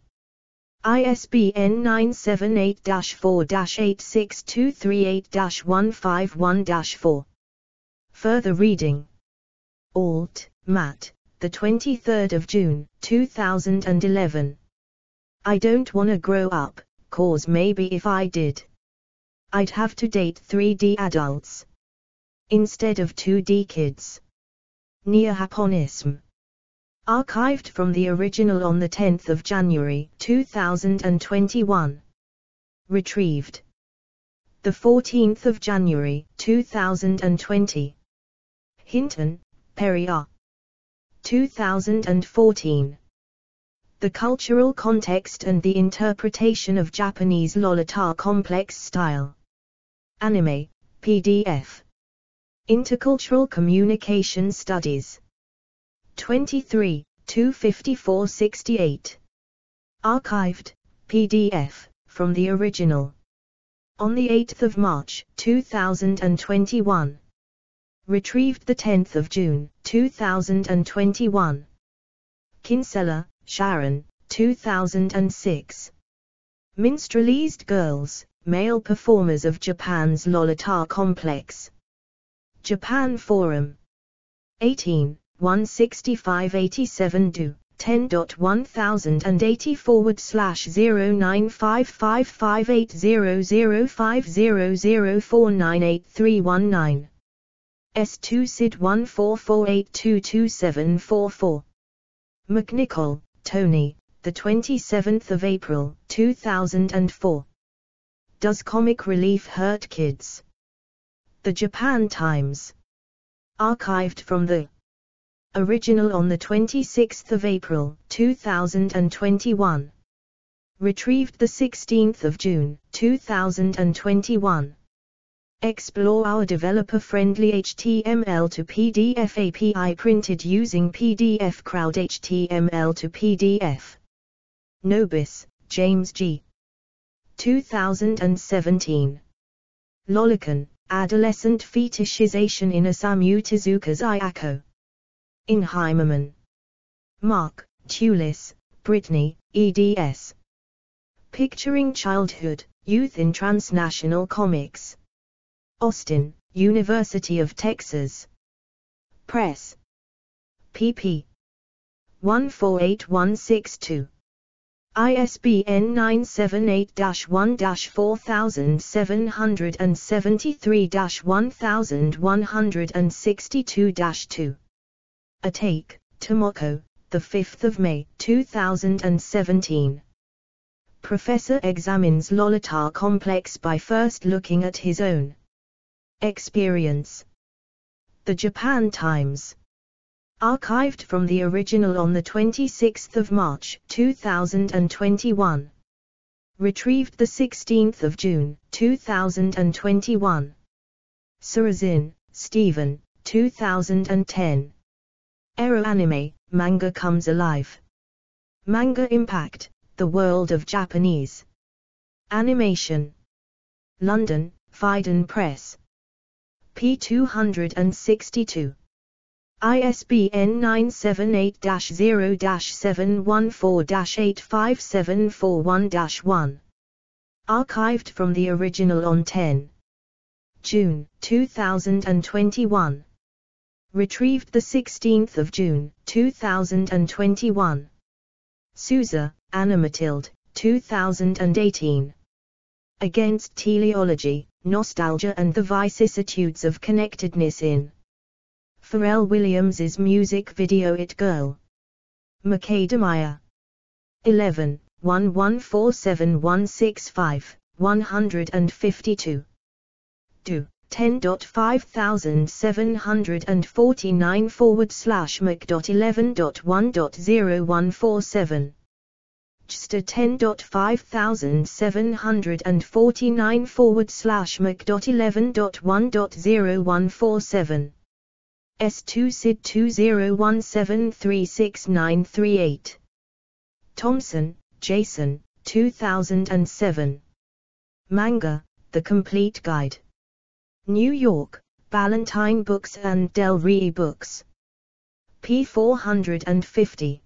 ISBN 978-4-86238-151-4. Further reading. Alt, Matt, the 23rd of June, 2011. I don't wanna grow up, cause maybe if I did, I'd have to date 3D adults instead of 2D kids. Neo-Japonism. Archived from the original on the 10th of January 2021. Retrieved. The 14th of January 2020. Hinton, Perry R. 2014 the cultural context and the interpretation of Japanese Lolita complex style. Anime, PDF. Intercultural Communication Studies. 23, 254-68. Archived, PDF, from the original. On the 8th of March, 2021. Retrieved the 10th of June, 2021. Kinsella, Sharon, 2006. Minstrelized Girls, Male Performers of Japan's Lolita Complex. Japan Forum. 18, 165-87 do. 10.1080 forward slash 095558005004983119. S2 SID 144822744. McNicol, Tony, the 27th of April, 2004. Does comic relief hurt kids? The Japan Times. Archived from the original on the 26th of April, 2021. Retrieved the 16th of June, 2021. Explore our developer-friendly HTML to PDF API printed using PDF Crowd HTML to PDF. Nobis, James G. 2017. Lolicon, Adolescent Fetishization in Osamu Tezuka's Ayako. In Heimermann. Mark, Tullis, Brittany, eds. Picturing Childhood, Youth in Transnational Comics. Austin, University of Texas. Press. pp. 148162. ISBN 978-1-4073-1162-2. Otake, Tomoko, the 5th of May, 2017. Professor examines Lolita complex by first looking at his own experience. The Japan Times. Archived from the original on the 26th of March, 2021. Retrieved the 16th of June, 2021. Sarrazin, Stephen, 2010. Ero Anime, Manga Comes Alive. Manga Impact, The World of Japanese Animation. London, Phaidon Press p. 262. ISBN 978-0-714-85741-1. Archived from the original on 10. June 2021. Retrieved the 16th of June 2021. Souza, Anna Matilde, 2018. Against Teleology, Nostalgia and the Vicissitudes of Connectedness in Pharrell Williams's music video It Girl. Mechademia. 11, 1147165. 152. Do 10.5749 forward slash Mac.11.1.0147. Jsta 10.5749 forward slash Mac.11.1.0147. S2 SID 2017366938. Thompson, Jason, 2007. Manga, The Complete Guide. New York, Ballantine Books and Del Rey Books. p. 450.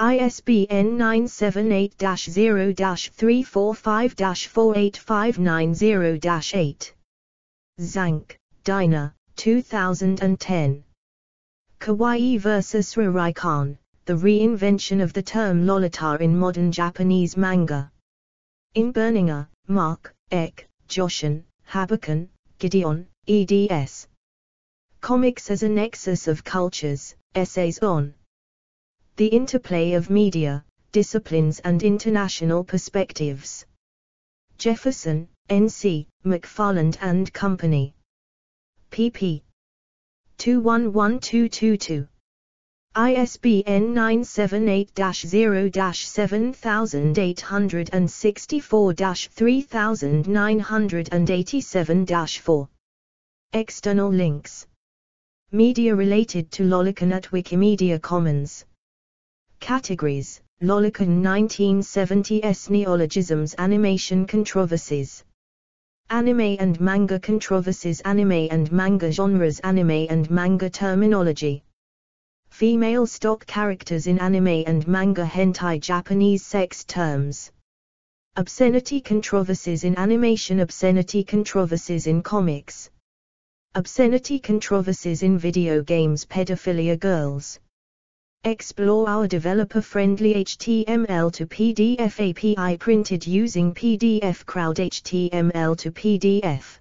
ISBN 978-0-345-48590-8. Zank, Dinah, 2010. Kawaii vs. Rorikon, The Reinvention of the Term Lolita in Modern Japanese Manga. In Berninger, Mark, Eck, Jochen, Haberkorn, Gideon, eds. Comics as a Nexus of Cultures, Essays on the Interplay of Media, Disciplines and International Perspectives. Jefferson, N.C., McFarland and Company. pp. 211222. ISBN 978-0-7864-3987-4. External links. Media related to Lolicon at Wikimedia Commons. Categories Lolicon 1970s Neologisms Animation Controversies Anime and Manga Controversies Anime and Manga Genres Anime and Manga Terminology Female stock characters in anime and manga hentai Japanese sex terms. Obscenity controversies in animation Obscenity controversies in comics. Obscenity controversies in video games Pedophilia girls. Explore our developer-friendly HTML to PDF API printed using PDF Crowd HTML to PDF.